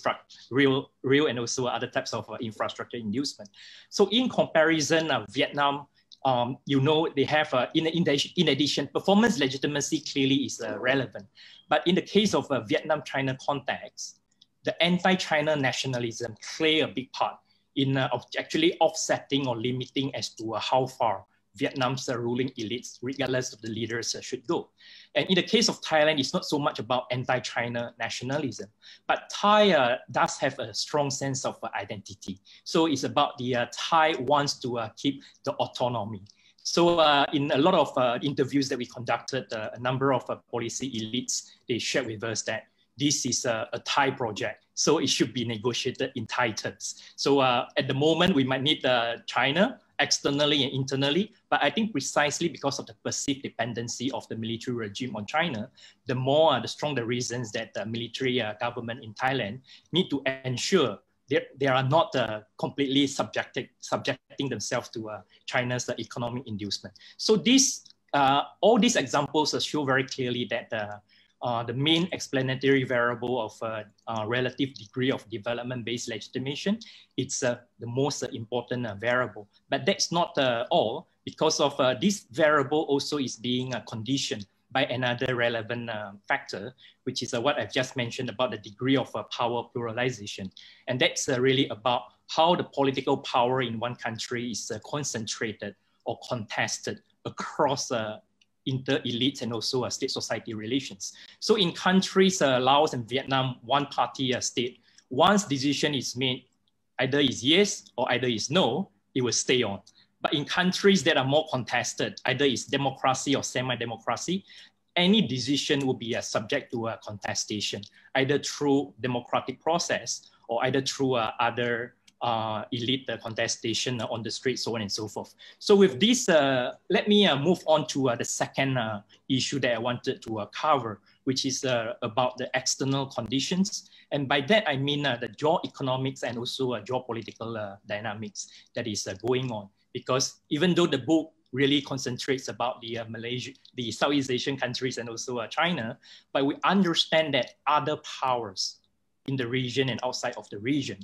real real and also other types of uh, infrastructure inducement. So in comparison, uh, Vietnam, um, you know, they have uh, in, in, in addition, performance legitimacy clearly is uh, relevant. But in the case of Vietnam-China context, the anti-China nationalism play a big part in actually offsetting or limiting as to how far Vietnam's ruling elites, regardless of the leaders, should go. And in the case of Thailand, it's not so much about anti-China nationalism, but Thai uh, does have a strong sense of uh, identity. So it's about the uh, Thai wants to uh, keep the autonomy. So uh, in a lot of uh, interviews that we conducted, a number of policy elites, they shared with us that this is a, a, Thai project, so it should be negotiated in Thai terms. So at the moment, we might need China externally and internally. But I think precisely because of the perceived dependency of the military regime on China, the more, uh, the stronger reasons that the military uh, government in Thailand need to ensure they, they are not uh, completely subjected, subjecting themselves to uh, China's uh, economic inducement. So these, uh, all these examples show very clearly that uh, the main explanatory variable of uh, uh, relative degree of development-based legitimation. It's uh, the most important uh, variable. But that's not uh, all, because of this variable also is being conditioned by another relevant factor, which is what I've just mentioned about the degree of power pluralization. And that's really about how the political power in one country is concentrated or contested across inter-elite and also uh, state society relations. So in countries, uh, Laos and Vietnam, one party uh, state, once decision is made, either is yes or either is no, it will stay on. But in countries that are more contested, either is democracy or semi-democracy, any decision will be uh, subject to a contestation, either through democratic process or either through uh, other uh, elite uh, contestation on the street, so on and so forth. So with this, uh, let me uh, move on to uh, the second uh, issue that I wanted to cover, which is about the external conditions. And by that, I mean the geo-economics and also geopolitical dynamics that is going on. Because even though the book really concentrates about the uh, Malaysia, the Southeast Asian countries and also uh, China, but we understand that other powers in the region and outside of the region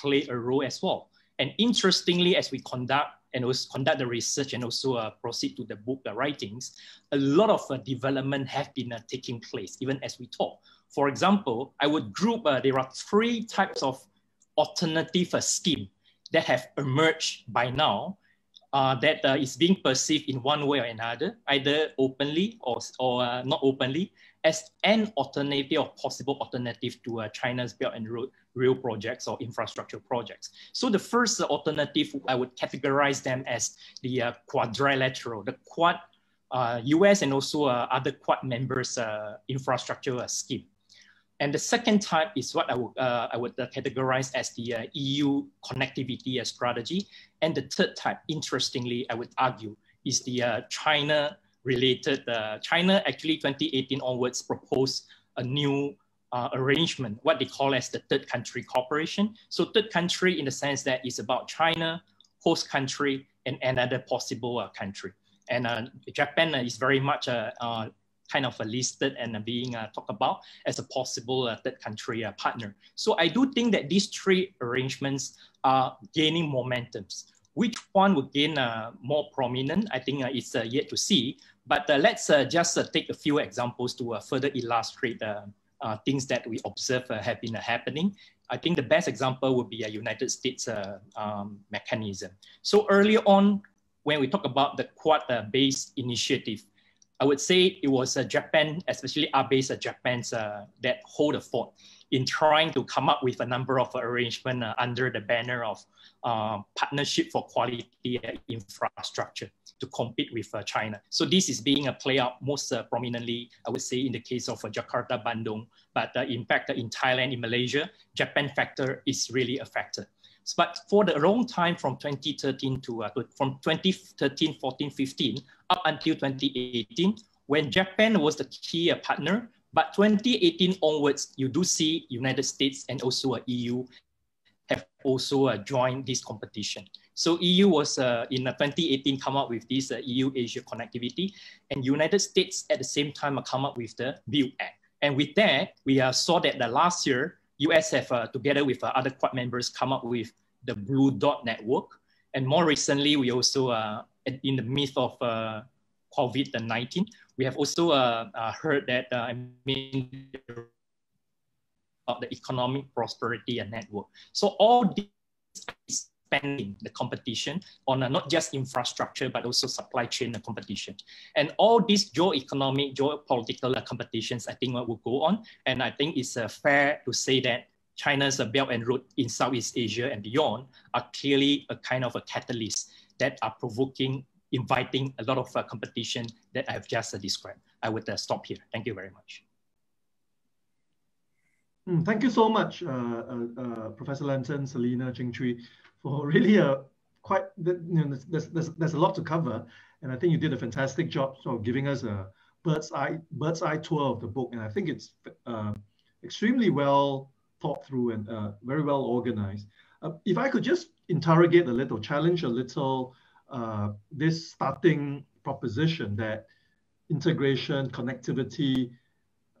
play a role as well. And interestingly, as we conduct and also conduct the research and also uh, proceed to the book the writings, a lot of uh, development have been uh, taking place even as we talk. For example, I would group, uh, there are three types of alternative uh, scheme that have emerged by now uh, that is being perceived in one way or another, either openly or, or not openly, as an alternative or possible alternative to uh, China's Belt and Road rail projects or infrastructure projects. So the first alternative, I would categorize them as the uh, quadrilateral, the quad US uh, and also other quad members infrastructure scheme. And the second type is what I would, uh, I would uh, categorize as the uh, EU connectivity uh, strategy. And the third type, interestingly, I would argue, is the uh, China related. Uh, China actually 2018 onwards proposed a new uh, arrangement, what they call as the third country cooperation. So third country in the sense that it's about China, host country, and another possible uh, country. And uh, Japan is very much a kind of a listed and being uh, talked about as a possible uh, third country uh, partner. So I do think that these three arrangements are gaining momentum. Which one will gain more prominent? I think it's yet to see. But let's just take a few examples to further illustrate uh, things that we observe uh, have been uh, happening. I think the best example would be a United States um, mechanism. So early on, when we talk about the Quad-based initiative, I would say it was uh, Japan, especially Abe's uh, Japan's uh, that hold the fort in trying to come up with a number of arrangements uh, under the banner of uh, partnership for quality uh, infrastructure to compete with China. So this is being a play out most prominently, I would say, in the case of Jakarta, Bandung. But in fact, in Thailand, in Malaysia, Japan factor is really a factor. But for the long time from 2013 to, uh, from 2013, 14, 15 up until 2018, when Japan was the key uh, partner, but 2018 onwards, you do see United States and also uh, EU have also uh, joined this competition. So EU was uh, in 2018 come up with this uh, EU Asia connectivity, and United States at the same time uh, come up with the Build Act. And with that, we uh, saw that the last year US have, uh, together with uh, other Quad members, come up with the Blue Dot Network. And more recently, we also, uh, in the midst of uh, COVID-19, we have also uh, uh, heard that, I mean, the economic prosperity and network. So all these expanding the competition on not just infrastructure, but also supply chain competition. And all these geo-economic, geopolitical competitions, I think will go on. And I think it's uh, fair to say that China's uh, Belt and Road in Southeast Asia and beyond are clearly a kind of a catalyst that are provoking, inviting a lot of uh, competition that I've just uh, described. I would uh, stop here. Thank you very much. Mm, thank you so much, uh, Professor Lampton, Selina, Cheng-Chwee for really a quite you know there's, there's there's a lot to cover, and I think you did a fantastic job sort of giving us a bird's eye bird's eye tour of the book, and I think it's uh, extremely well thought through and uh, very well organized. Uh, if I could just interrogate a little, challenge a little uh, this starting proposition that integration, connectivity,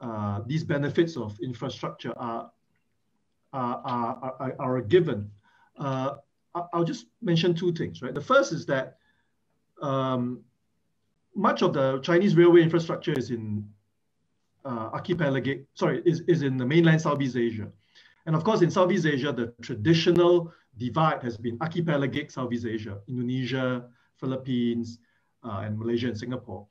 uh, these benefits of infrastructure are are, are, are, are a given. Uh, I'll just mention two things, right? The first is that um, much of the Chinese railway infrastructure is in uh, archipelagic, sorry, is, is in the mainland Southeast Asia. And of course, in Southeast Asia, the traditional divide has been archipelagic Southeast Asia, Indonesia, Philippines, uh, and Malaysia and Singapore.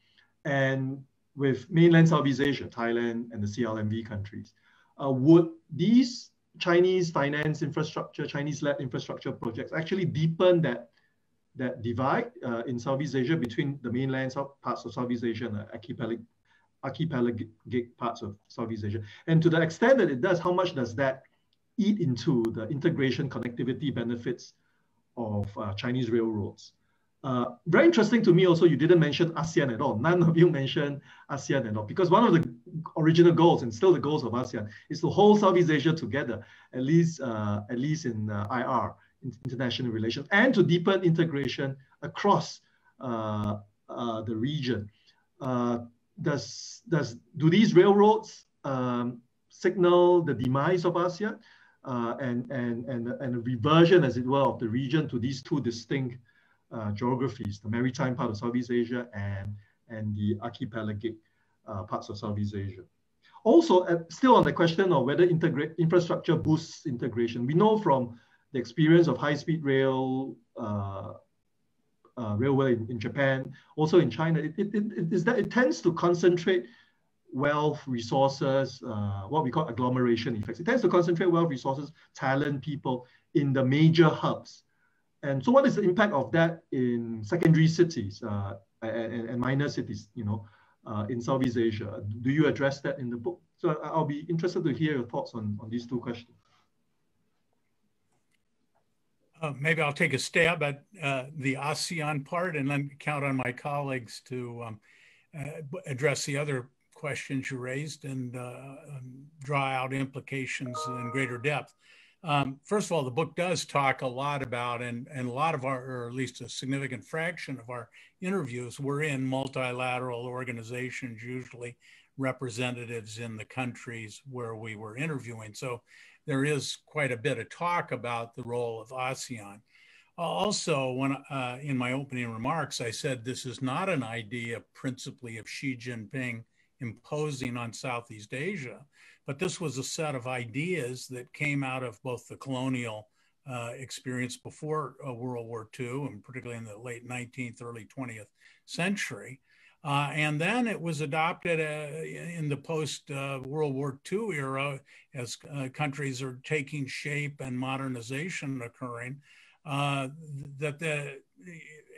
And with mainland Southeast Asia, Thailand and the CLMV countries. Uh, would these Chinese finance infrastructure, Chinese-led infrastructure projects actually deepen that that divide uh, in Southeast Asia between the mainland parts of Southeast Asia and the archipelagic, archipelagic parts of Southeast Asia. And to the extent that it does, how much does that eat into the integration connectivity benefits of uh, Chinese railroads? Uh, very interesting to me also, you didn't mention ASEAN at all. None of you mentioned ASEAN at all, because one of the original goals and still the goals of ASEAN is to hold Southeast Asia together, at least, uh, at least in uh, IR, international relations, and to deepen integration across uh, uh, the region. Uh, does, does, do these railroads um, signal the demise of ASEAN and, and, and, and a reversion, as it were, of the region to these two distinct geographies, the maritime part of Southeast Asia and, and the archipelagic uh, parts of Southeast Asia. Also, uh, still on the question of whether infrastructure boosts integration, we know from the experience of high-speed rail uh, uh, railway in, in, Japan, also in China, it, it, it is that it tends to concentrate wealth, resources, uh, what we call agglomeration effects. It tends to concentrate wealth, resources, talent, people in the major hubs. And so what is the impact of that in secondary cities uh, and, and, minor cities, you know, uh, in Southeast Asia? Do you address that in the book? So I'll be interested to hear your thoughts on, on these two questions. Uh, maybe I'll take a stab at uh, the ASEAN part and then count on my colleagues to um, uh, address the other questions you raised and uh, um, draw out implications in greater depth. Um, first of all, the book does talk a lot about, and, and a lot of our, or at least a significant fraction of our interviews were in multilateral organizations, usually representatives in the countries where we were interviewing. So there is quite a bit of talk about the role of ASEAN. Also, when uh, in my opening remarks, I said this is not an idea principally of Xi Jinping imposing on Southeast Asia, but this was a set of ideas that came out of both the colonial uh, experience before uh, World War II, and particularly in the late 19th, early 20th century. Uh, and then it was adopted uh, in the post uh, World War II era as uh, countries are taking shape and modernization occurring. that the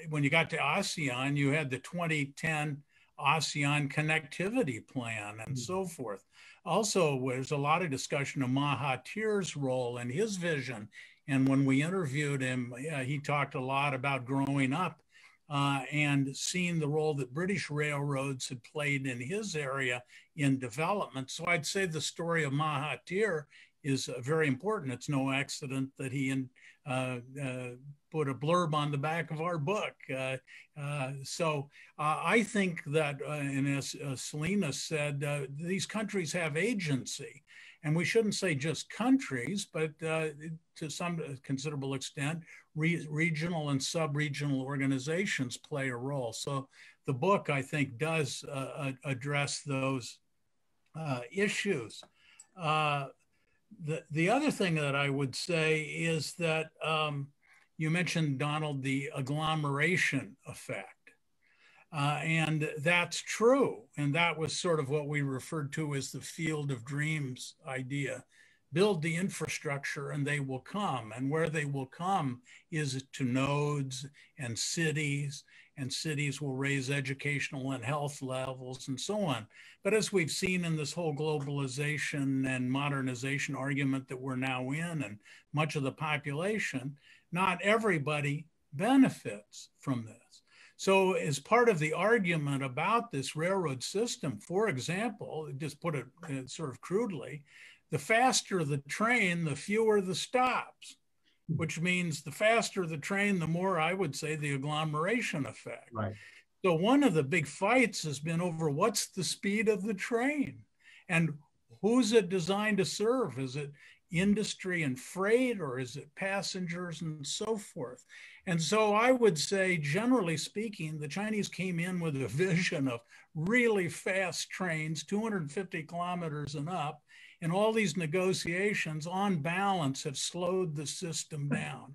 when you got to ASEAN, you had the 2010 ASEAN connectivity plan and mm-hmm. so forth. Also, there's a lot of discussion of Mahathir's role and his vision. And when we interviewed him, he talked a lot about growing up uh, and seeing the role that British railroads had played in his area in development. So I'd say the story of Mahathir is uh, very important. It's no accident that he in, uh, uh, put a blurb on the back of our book. Uh, uh, so uh, I think that, and as Selina said, these countries have agency. And we shouldn't say just countries, but to some considerable extent, re regional and sub-regional organizations play a role. So the book, I think, does address those issues. The, the other thing that I would say is that um, you mentioned, Donald, the agglomeration effect. Uh, and that's true. And that was sort of what we referred to as the field of dreams idea. Build the infrastructure and they will come. And where they will come is to nodes and cities and cities will raise educational and health levels and so on. But as we've seen in this whole globalization and modernization argument that we're now in, and much of the population, not everybody benefits from this. So, as part of the argument about this railroad system, for example, just put it uh, sort of crudely, the faster the train, the fewer the stops which means the faster the train, the more I would say the agglomeration effect. Right. So one of the big fights has been over what's the speed of the train and who's it designed to serve? Is it industry and freight or is it passengers and so forth? And so I would say, generally speaking, the Chinese came in with a vision of really fast trains, 250 kilometers and up, and all these negotiations on balance have slowed the system down.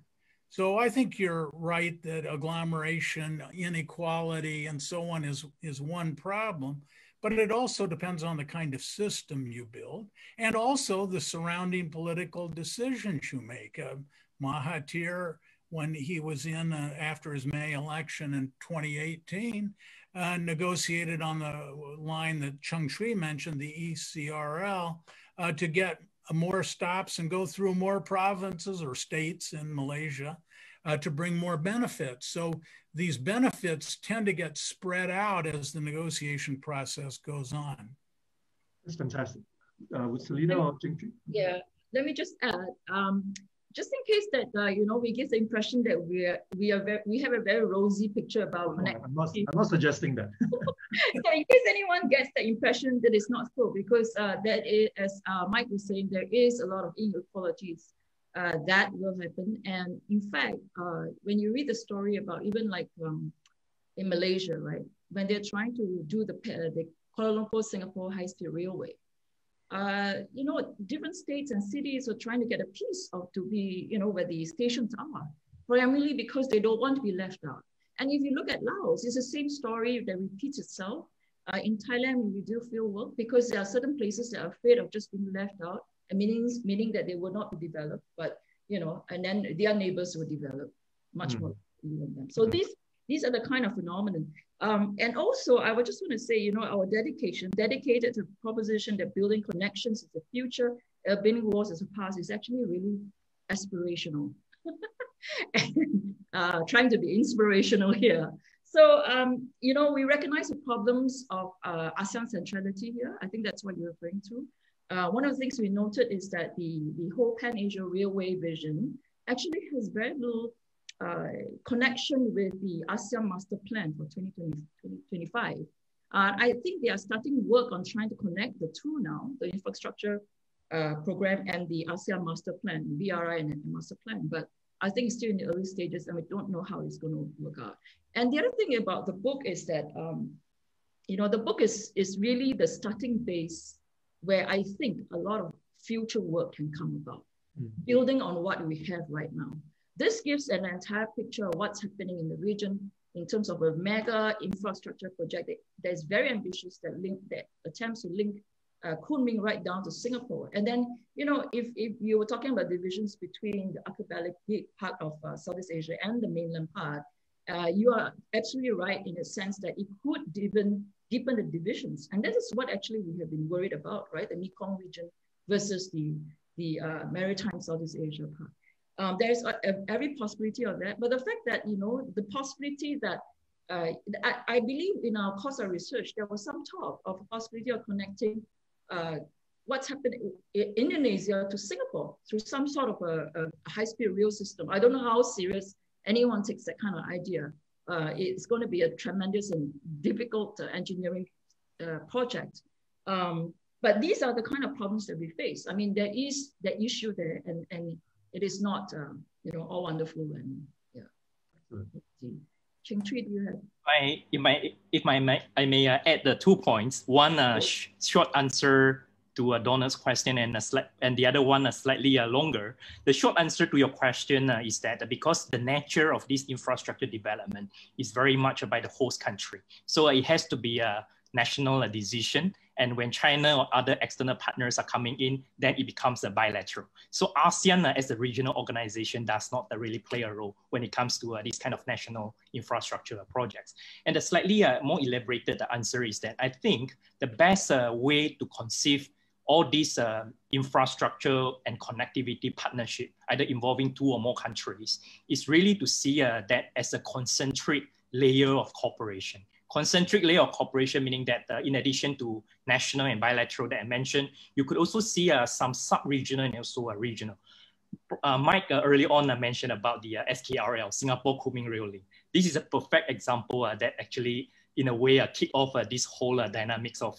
So I think you're right that agglomeration, inequality, and so on is, is one problem, but it also depends on the kind of system you build and also the surrounding political decisions you make. Uh, Mahathir, when he was in uh, after his May election in 2018, uh, negotiated on the line that Cheng-Chwee mentioned, the ECRL, uh, to get more stops and go through more provinces or states in Malaysia uh, to bring more benefits. So these benefits tend to get spread out as the negotiation process goes on. That's fantastic. Uh, with Selina or Jingju? Yeah, let me just add. Um, just in case that uh, you know we give the impression that we are we are very, we have a very rosy picture about no, I'm not, I'm not suggesting that. so in case anyone gets the impression that it's not so, because uh, that is, as uh, Mike was saying, there is a lot of inequalities uh, that will happen. And in fact, uh, when you read the story about even like um, in Malaysia, right, when they're trying to do the, the Kuala Lumpur Singapore High Speed Railway, uh, you know, different states and cities are trying to get a piece of to be, you know, where the stations are, primarily because they don't want to be left out. And if you look at Laos, it's the same story that repeats itself. Uh, in Thailand, we do field work because there are certain places that are afraid of just being left out, meaning, meaning that they will not be developed, but you know, and then their neighbors will develop much mm. more than them. So mm. these these are the kind of phenomenon. Um, and also, I would just want to say, you know, our dedication, dedicated to the proposition that building connections is the future, building walls is the past, is actually really aspirational. and, uh, trying to be inspirational here. So, um, you know, we recognize the problems of uh, ASEAN centrality here. I think that's what you're referring to. Uh, one of the things we noted is that the, the whole Pan-Asia Railway vision actually has very little connection with the ASEAN Master Plan for 2020, 2025. Uh, I think they are starting work on trying to connect the two now, the infrastructure uh, program and the ASEAN Master Plan, BRI and, and Master Plan. But I think it's still in the early stages and we don't know how it's going to work out. And the other thing about the book is that, um, you know, the book is, is really the starting base where I think a lot of future work can come about, mm -hmm. building on what we have right now. This gives an entire picture of what's happening in the region in terms of a mega infrastructure project that is very ambitious that link that attempts to link uh, Kunming right down to Singapore. And then, you know, if, if you were talking about divisions between the archipelagic part of uh, Southeast Asia and the mainland part, uh, you are absolutely right in the sense that it could even deepen the divisions. And that is what actually we have been worried about, right? The Mekong region versus the, the uh, maritime Southeast Asia part. Um, there's every possibility of that. But the fact that, you know, the possibility that uh, I, I, believe in our course of research, there was some talk of possibility of connecting uh, what's happening in Indonesia to Singapore through some sort of a, a high-speed rail system. I don't know how serious anyone takes that kind of idea. Uh, it's going to be a tremendous and difficult uh, engineering uh, project. Um, but these are the kind of problems that we face. I mean, there is that issue there, and, and it is not, um, you know, all wonderful and yeah. Cheng-Chwee, do you have? I, if, my, if my, my I may uh, add the two points. One uh, sh short answer to a Donald's question and, a and the other one uh, slightly uh, longer. The short answer to your question uh, is that because the nature of this infrastructure development is very much by the host country. So it has to be a national decision and when China or other external partners are coming in, then it becomes a bilateral. So ASEAN uh, as a regional organization does not uh, really play a role when it comes to uh, these kind of national infrastructure projects. And the slightly uh, more elaborated answer is that I think the best uh, way to conceive all these uh, infrastructure and connectivity partnership, either involving two or more countries, is really to see that as a concentric layer of cooperation concentric layer of cooperation, meaning that uh, in addition to national and bilateral that I mentioned, you could also see uh, some sub-regional and also uh, regional. Uh, Mike uh, early on uh, mentioned about the SKRL, Singapore Kunming Rail Link. This is a perfect example that actually, in a way, uh, kick off this whole dynamics of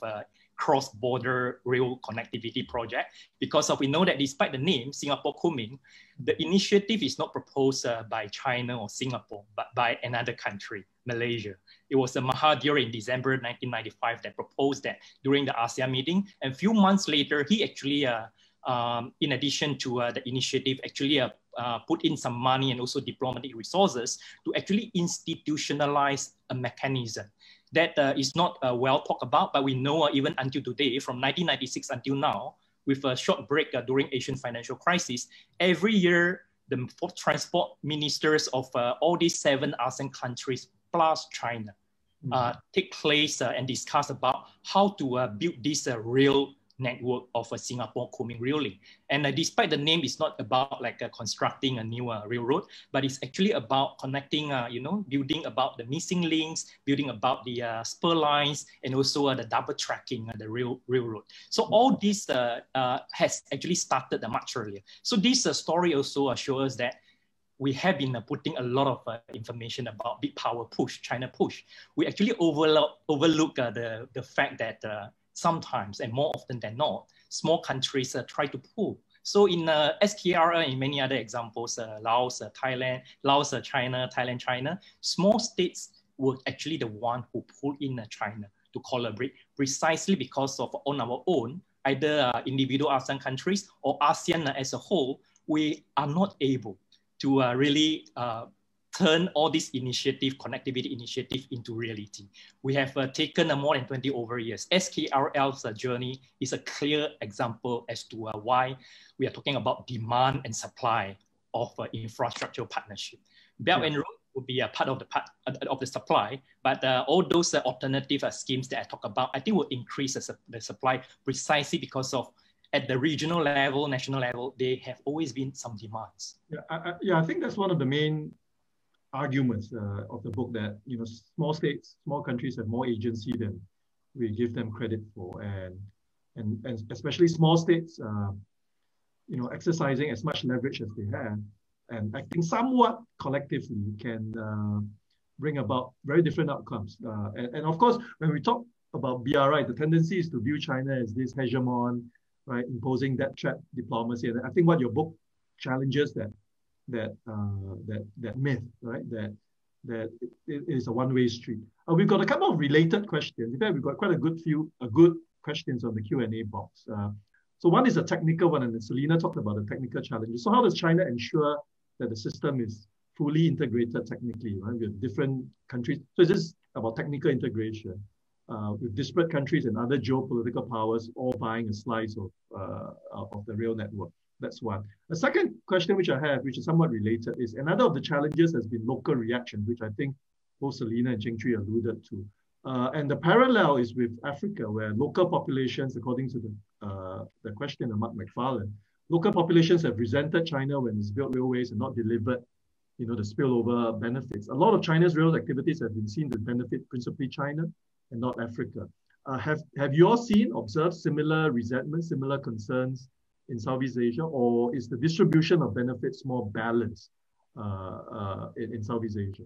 cross-border rail connectivity project because of, we know that despite the name Singapore Kunming, the initiative is not proposed uh, by China or Singapore, but by another country, Malaysia. It was the Mahathir in December 1995 that proposed that during the ASEAN meeting. And a few months later, he actually, uh, um, in addition to uh, the initiative, actually uh, uh, put in some money and also diplomatic resources to actually institutionalize a mechanism that uh, is not uh, well talked about, but we know uh, even until today, from 1996 until now, with a short break uh, during Asian financial crisis, every year the transport ministers of uh, all these seven ASEAN countries plus China mm -hmm. take place and discuss about how to build this real network of a Singapore Kunming Rail Link. And uh, despite the name, it's not about like uh, constructing a new uh, railroad, but it's actually about connecting, uh, you know, building about the missing links, building about the uh, spur lines, and also uh, the double tracking of the rail railroad. So all this has actually started much earlier. So this story also shows that we have been uh, putting a lot of uh, information about big power push, China push. We actually overlook, overlook uh, the, the fact that sometimes and more often than not, small countries uh, try to pull. So in uh, SKRL and many other examples, uh, Laos, uh, Thailand, Laos, uh, China, Thailand, China, small states were actually the one who pulled in uh, China to collaborate precisely because of on our own, either uh, individual ASEAN countries or ASEAN as a whole, we are not able to really turn all this initiative, connectivity initiative into reality. We have uh, taken uh, more than 20 over years. SKRL's uh, journey is a clear example as to uh, why we are talking about demand and supply of uh, infrastructure partnership. Belt yeah. and Road would be a part of the part uh, of the supply, but all those alternative schemes that I talk about, I think will increase the, the supply precisely because of at the regional level, national level, they have always been some demands. Yeah, I, yeah, I think that's one of the main arguments uh, of the book that you know small states, small countries have more agency than we give them credit for, and and, and especially small states, uh, you know, exercising as much leverage as they have and acting somewhat collectively can uh, bring about very different outcomes. Uh, and, and of course, when we talk about BRI, the tendency is to view China as this hegemon right? Imposing that trap diplomacy. And I think what your book challenges that that uh, that that myth, right? That that it is a one-way street. Uh, we've got a couple of related questions. In fact, we've got quite a good few, a good questions on the Q and A box. Uh, so one is a technical one, and Selina talked about the technical challenges. So how does China ensure that the system is fully integrated technically, right? With different countries. So it's just about technical integration uh, with disparate countries and other geopolitical powers all buying a slice of, uh, of the rail network. That's one. A second question which I have, which is somewhat related, is another of the challenges has been local reaction, which I think both Selina and Cheng-Chwee alluded to. Uh, and the parallel is with Africa, where local populations, according to the, uh, the question of Mark McFarlane, local populations have resented China when it's built railways and not delivered you know, the spillover benefits. A lot of China's rail activities have been seen to benefit principally China, and not Africa. Uh, have, have you all seen, observed similar resentment, similar concerns in Southeast Asia, or is the distribution of benefits more balanced uh, uh, in, in, Southeast Asia?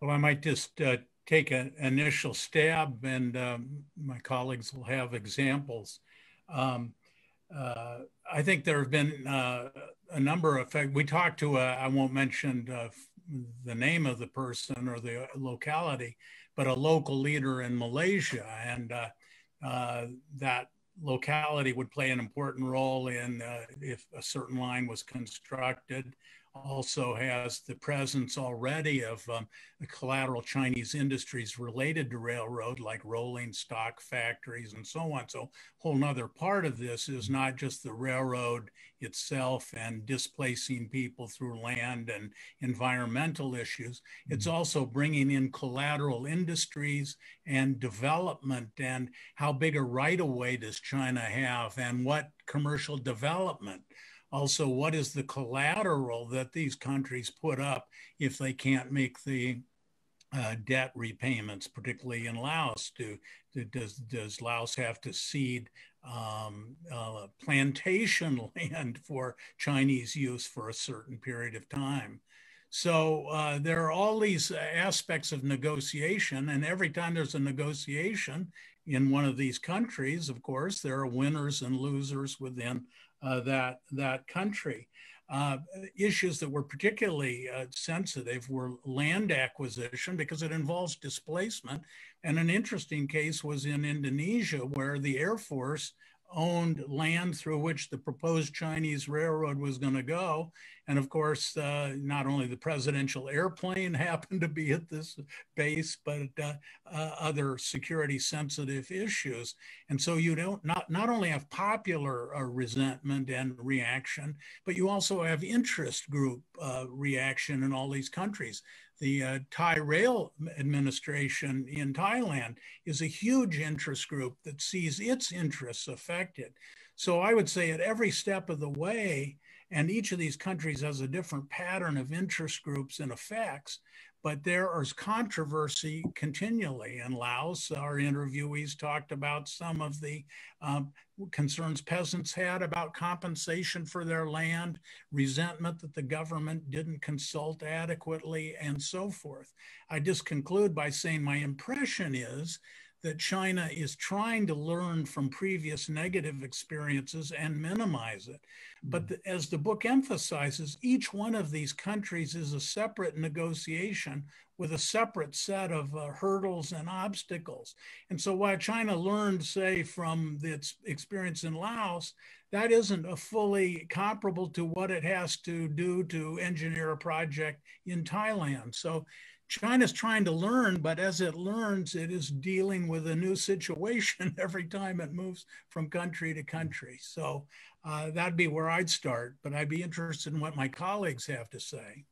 Well, I might just uh, take an initial stab, and um, my colleagues will have examples. Um, uh, I think there have been uh, a number of, we talked to, I won't mention the name of the person or the locality, but a local leader in Malaysia. And uh, uh, that locality would play an important role in uh, if a certain line was constructed also has the presence already of um, collateral Chinese industries related to railroad, like rolling stock factories and so on. So, a whole nother part of this is not just the railroad itself and displacing people through land and environmental issues. It's mm-hmm. also bringing in collateral industries and development and how big a right of way does China have and what commercial development also, what is the collateral that these countries put up if they can't make the uh, debt repayments, particularly in Laos? Do, does, does Laos have to cede um, uh, plantation land for Chinese use for a certain period of time? So uh, there are all these aspects of negotiation, and every time there's a negotiation in one of these countries, of course, there are winners and losers within uh, that, that country. Uh, issues that were particularly uh, sensitive were land acquisition because it involves displacement. And an interesting case was in Indonesia, where the Air Force owned land through which the proposed Chinese railroad was going to go. And of course, uh, not only the presidential airplane happened to be at this base, but uh, uh, other security sensitive issues. And so you don't not, not only have popular uh, resentment and reaction, but you also have interest group uh, reaction in all these countries the uh, Thai Rail Administration in Thailand is a huge interest group that sees its interests affected. So I would say at every step of the way, and each of these countries has a different pattern of interest groups and effects, but there is controversy continually. In Laos, our interviewees talked about some of the um, concerns peasants had about compensation for their land, resentment that the government didn't consult adequately, and so forth. I just conclude by saying my impression is that China is trying to learn from previous negative experiences and minimize it. But the, as the book emphasizes, each one of these countries is a separate negotiation with a separate set of uh, hurdles and obstacles. And so while China learned, say, from its experience in Laos, that isn't a fully comparable to what it has to do to engineer a project in Thailand. So China's trying to learn, but as it learns, it is dealing with a new situation every time it moves from country to country. So uh, that'd be where I'd start, but I'd be interested in what my colleagues have to say.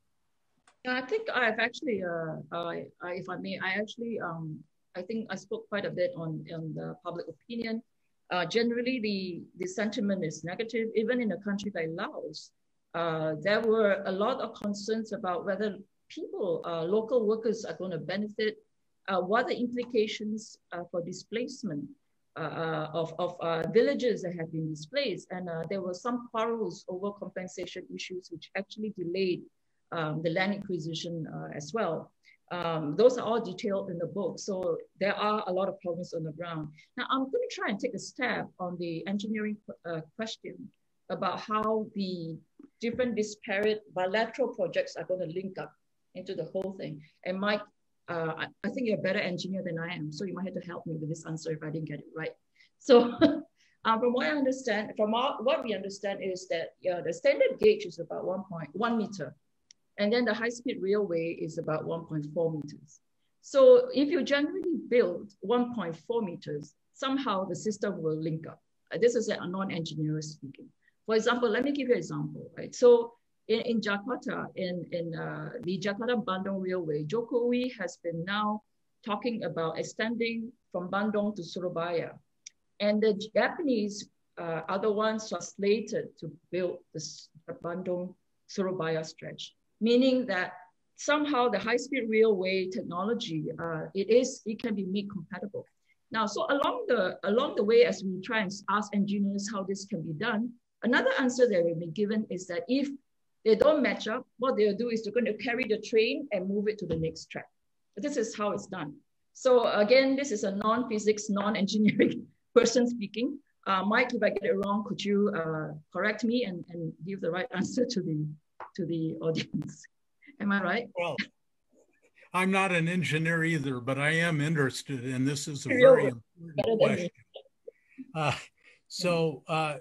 I think I've actually, uh, I, I, if I may, I actually, um, I think I spoke quite a bit on, on the public opinion. Uh, generally, the, the sentiment is negative, even in a country like Laos. Uh, there were a lot of concerns about whether people, uh, local workers are going to benefit, uh, what are the implications uh, for displacement uh, uh, of, of villages that have been displaced. And there were some quarrels over compensation issues, which actually delayed um, the land acquisition as well. Um, those are all detailed in the book. So there are a lot of problems on the ground. Now I'm going to try and take a stab on the engineering question about how the different disparate bilateral projects are going to link up into the whole thing. And Mike, uh, I, think you're a better engineer than I am, so you might have to help me with this answer if I didn't get it right. So um, from what I understand, from our, what we understand is that yeah, the standard gauge is about 1.1 meter, and then the high-speed railway is about 1.4 meters. So if you generally build 1.4 meters, somehow the system will link up. Uh, this is a non-engineer speaking. For example, let me give you an example, right? So in, in Jakarta, in, in uh, the Jakarta-Bandung Railway, Jokowi has been now talking about extending from Bandung to Surabaya. And the Japanese uh, are the ones who are slated to build this, the Bandung-Surabaya stretch, meaning that somehow the high-speed railway technology, uh, it is, it can be made compatible. Now, so along the, along the way, as we try and ask engineers how this can be done, another answer that will be given is that if they don't match up, what they'll do is they're going to carry the train and move it to the next track. This is how it's done. So again, this is a non-physics, non-engineering person speaking. Uh, Mike, if I get it wrong, could you uh, correct me and, and give the right answer to the to the audience? Am I right? Well, I'm not an engineer either, but I am interested, and this is a very important question. Uh, so uh,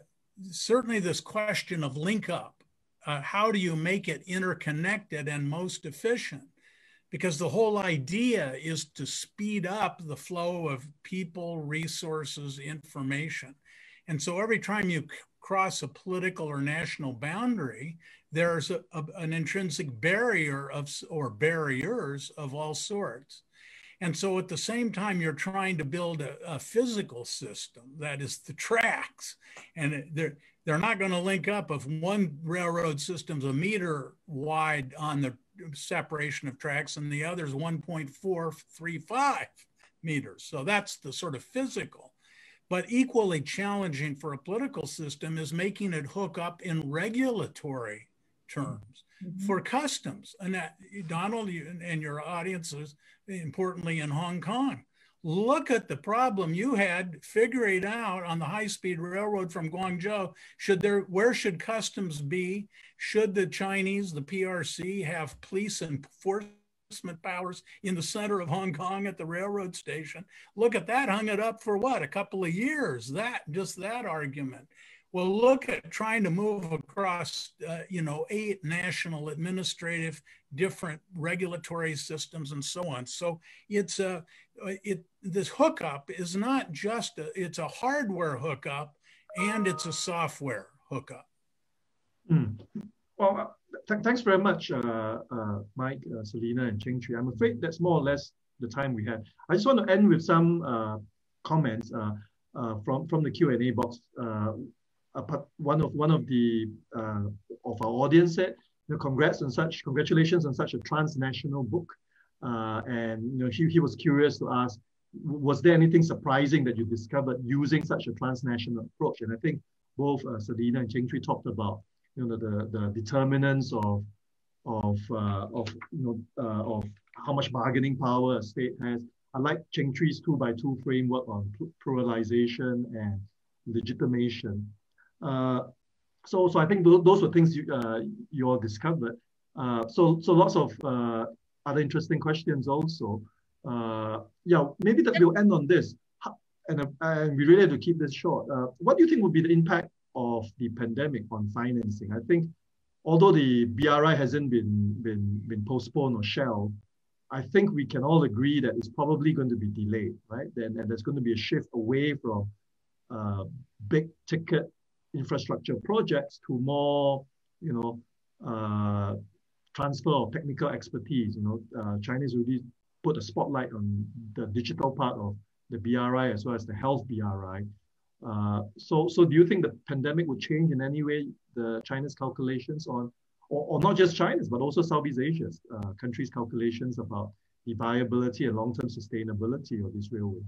certainly this question of link up uh, how do you make it interconnected and most efficient? Because the whole idea is to speed up the flow of people, resources, information. And so every time you cross a political or national boundary, there's a, a, an intrinsic barrier of or barriers of all sorts. And so at the same time, you're trying to build a, a physical system that is the tracks. And there, they're not going to link up if one railroad system's a meter wide on the separation of tracks and the other is 1.435 meters. So that's the sort of physical. But equally challenging for a political system is making it hook up in regulatory terms mm-hmm. for customs. And that, Donald you, and your audiences, importantly in Hong Kong, look at the problem you had figuring out on the high-speed railroad from Guangzhou. Should there, where should customs be? Should the Chinese, the PRC, have police enforcement powers in the center of Hong Kong at the railroad station? Look at that, hung it up for what? A couple of years. That just that argument. Well, look at trying to move across, uh, you know, eight national administrative different regulatory systems and so on. So it's a, it this hookup is not just a, it's a hardware hookup and it's a software hookup. Mm. Well, uh, th thanks very much, uh, uh, Mike, uh, Selina, and Cheng-Chwee. I'm afraid that's more or less the time we had. I just want to end with some uh, comments uh, from from the Q and A box one of one of the of our audience said, you know, congrats on such congratulations on such a transnational book. Uh, and you know, he, he was curious to ask, was there anything surprising that you discovered using such a transnational approach? And I think both uh, and Cheng-Chwee talked about you know the the determinants of of uh, of you know uh, of how much bargaining power a state has. I like Cheng-Chwee's two by two framework on pluralization and legitimation. Uh, so, so I think those, those were things you, uh, you all discovered. Uh, so, so lots of uh, other interesting questions also. Uh, yeah, maybe that we'll end on this. And, uh, and we really have to keep this short. Uh, what do you think would be the impact of the pandemic on financing? I think although the BRI hasn't been, been, been postponed or shelved, I think we can all agree that it's probably going to be delayed, right? Then and there's going to be a shift away from big ticket infrastructure projects to more, you know, uh, transfer of technical expertise. You know, uh, China's really put a spotlight on the digital part of the BRI as well as the health BRI. Uh, so, so do you think the pandemic would change in any way the China's calculations on, or, or not just China's, but also Southeast Asia's uh, countries' calculations about the viability and long-term sustainability of these railways?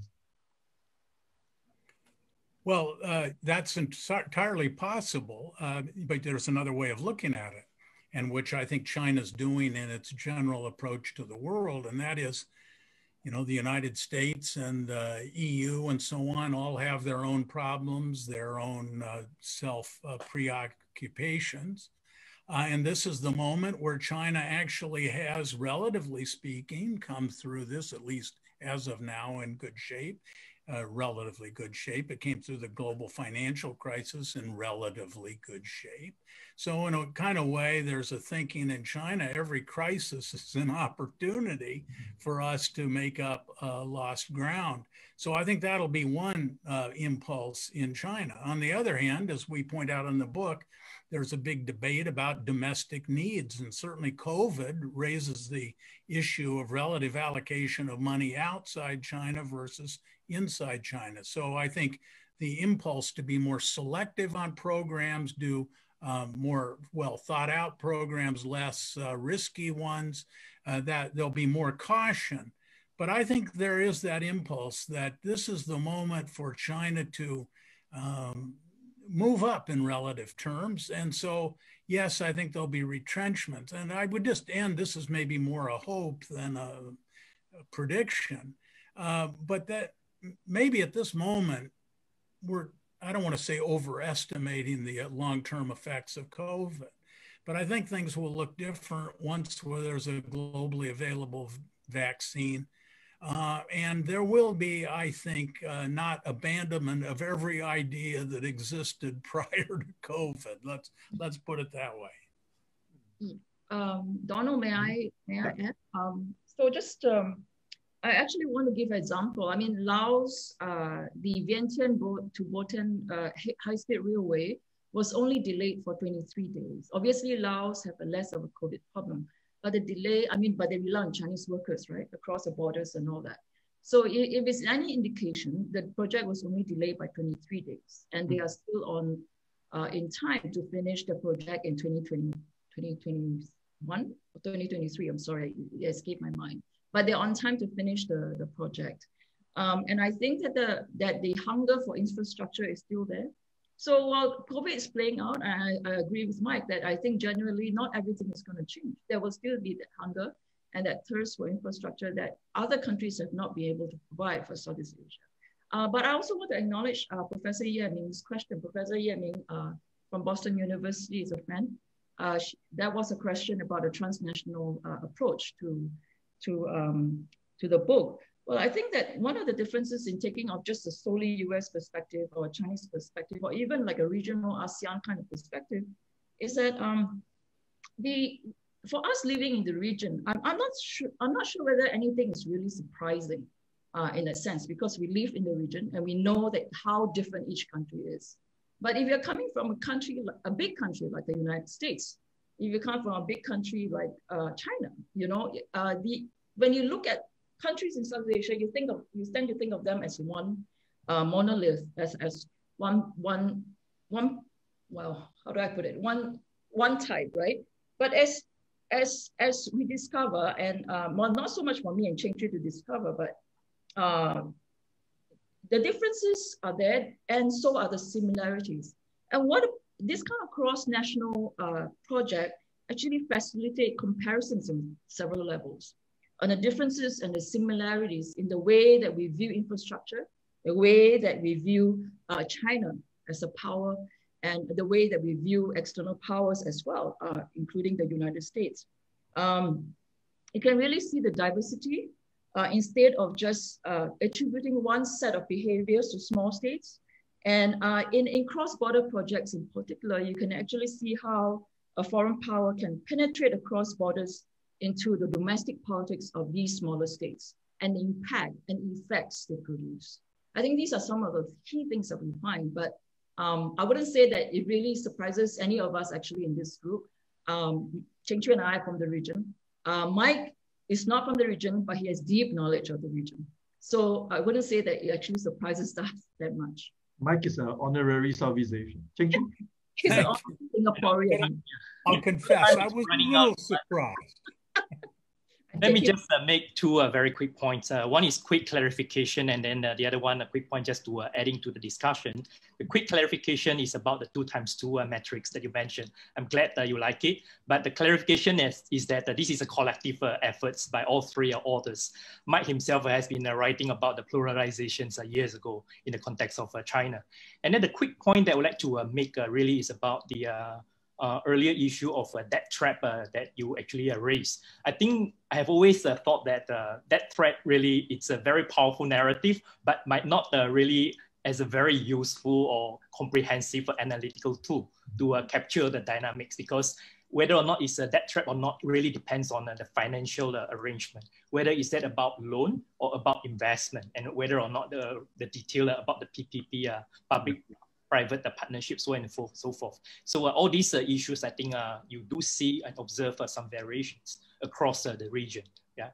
Well, uh, that's entirely possible, uh, but there's another way of looking at it, and which I think China's doing in its general approach to the world, and that is, you know, the United States and uh, EU and so on all have their own problems, their own uh, self uh, preoccupations. Uh, and this is the moment where China actually has, relatively speaking, come through this, at least as of now, in good shape uh, relatively good shape. It came through the global financial crisis in relatively good shape. So, in a kind of way, there's a thinking in China every crisis is an opportunity for us to make up uh, lost ground. So, I think that'll be one uh, impulse in China. On the other hand, as we point out in the book, there's a big debate about domestic needs, and certainly COVID raises the issue of relative allocation of money outside China versus inside China. So I think the impulse to be more selective on programs, do um, more well thought out programs, less uh, risky ones, uh, that there'll be more caution. But I think there is that impulse that this is the moment for China to um, move up in relative terms. And so, yes, I think there'll be retrenchment. And I would just end this is maybe more a hope than a, a prediction. Uh, but that maybe at this moment, we're, I don't want to say overestimating the long term effects of COVID, but I think things will look different once where there's a globally available vaccine. Uh, and there will be, I think, uh, not abandonment of every idea that existed prior to COVID. Let's let's put it that way. Um, Donald, may I may I add? Um, so just um, I actually want to give an example. I mean, Laos, uh, the Vientiane to Boten uh, high-speed railway was only delayed for 23 days. Obviously, Laos have a less of a COVID problem, but the delay, I mean, but they rely on Chinese workers, right, across the borders and all that. So if it's any indication, the project was only delayed by 23 days, and they are still on uh, in time to finish the project in 2020, 2021 or 2023. I'm sorry, it escaped my mind but they're on time to finish the, the project. Um, and I think that the that the hunger for infrastructure is still there. So while COVID is playing out, I, I agree with Mike that I think generally not everything is going to change. There will still be that hunger and that thirst for infrastructure that other countries have not been able to provide for Southeast Asia. Uh, but I also want to acknowledge uh, Professor Ye Min's question. Professor Ye Min uh, from Boston University is a friend. Uh, she, that was a question about a transnational uh, approach to to, um, to the book. Well, I think that one of the differences in taking of just a solely US perspective or Chinese perspective, or even like a regional ASEAN kind of perspective, is that um, the for us living in the region, I'm, I'm not sure I'm not sure whether anything is really surprising uh, in a sense because we live in the region and we know that how different each country is. But if you're coming from a country, a big country like the United States, if you come from a big country like uh, China, you know, uh, the when you look at countries in South Asia, you think of you tend to think of them as one uh, monolith, as as one one one. Well, how do I put it? One one type, right? But as as as we discover, and um, well, not so much for me and Cheng-Chwee to discover, but uh, the differences are there, and so are the similarities. And what this kind of cross-national uh, project actually facilitate comparisons on several levels. on the differences and the similarities in the way that we view infrastructure, the way that we view uh, China as a power, and the way that we view external powers as well, uh, including the United States. Um, you can really see the diversity uh, instead of just uh, attributing one set of behaviors to small states. And uh, in, in cross-border projects in particular, you can actually see how a foreign power can penetrate across borders into the domestic politics of these smaller states and the impact and effects they produce. I think these are some of the key things that we find, but um, I wouldn't say that it really surprises any of us actually in this group. Um, Cheng-Chwee and I are from the region. Uh, Mike is not from the region, but he has deep knowledge of the region. So I wouldn't say that it actually surprises us that much. Mike is an honorary Southeast Asian. Cheng-Chwee? He's an Singaporean. I'll confess, I was a little surprised. Let me just uh, make two uh, very quick points. Uh, one is quick clarification, and then uh, the other one, a quick point just to uh, adding to the discussion. The quick clarification is about the two times two uh, metrics that you mentioned. I'm glad that you like it, but the clarification is, is that this is a collective efforts by all three authors. Mike himself has been writing about the pluralizations years ago in the context of China. And then the quick point that I would like to make really is about the uh, earlier issue of uh, debt trap uh, that you actually uh, raised. I think I have always uh, thought that uh, that threat really it's a very powerful narrative, but might not uh, really as a very useful or comprehensive analytical tool to capture the dynamics because whether or not it's a debt trap or not really depends on the financial arrangement. Whether is that about loan or about investment, and whether or not the, the detail about the PPP, public private partnerships, so on and so forth. So uh, all these uh, issues, I think uh, you do see and observe some variations across the region. Yeah.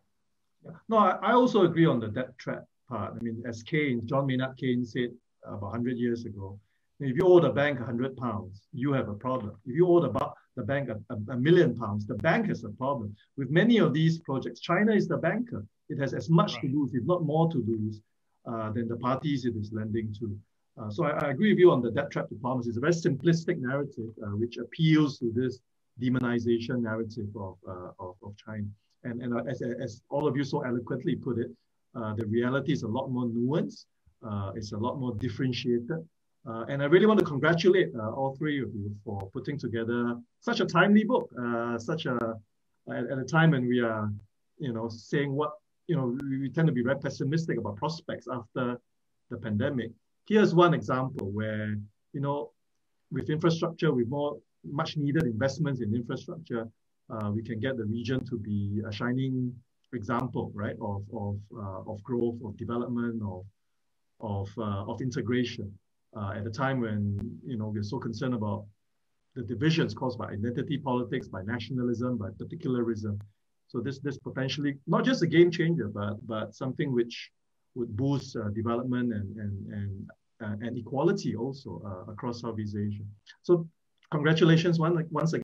yeah. No, I, I, also agree on the debt trap part. I mean, as Keynes, John Maynard Keynes said about 100 years ago, if you owe the bank 100 pounds, you have a problem. If you owe the, the bank a, a, a, million pounds, the bank has a problem. With many of these projects, China is the banker. It has as much right. to lose, if not more to lose, uh, than the parties it is lending to. Uh, so I, I, agree with you on the debt trap diplomacy. It's a very simplistic narrative uh, which appeals to this demonization narrative of, uh, of, of, China. And, and uh, as, as all of you so eloquently put it, uh, the reality is a lot more nuanced. It's a lot more differentiated. and I really want to congratulate all three of you for putting together such a timely book, such a, at, at, a time when we are, you know, saying what, you know, we, we tend to be very pessimistic about prospects after the pandemic here's one example where, you know, with infrastructure, with more much needed investments in infrastructure, uh, we can get the region to be a shining example, right, of of uh, of growth, of development, of of uh, of integration. Uh, at a time when you know we're so concerned about the divisions caused by identity politics, by nationalism, by particularism. So this this potentially not just a game changer, but but something which would boost uh, development and and and uh, and equality also uh, across Southeast Asia. So congratulations one, once again.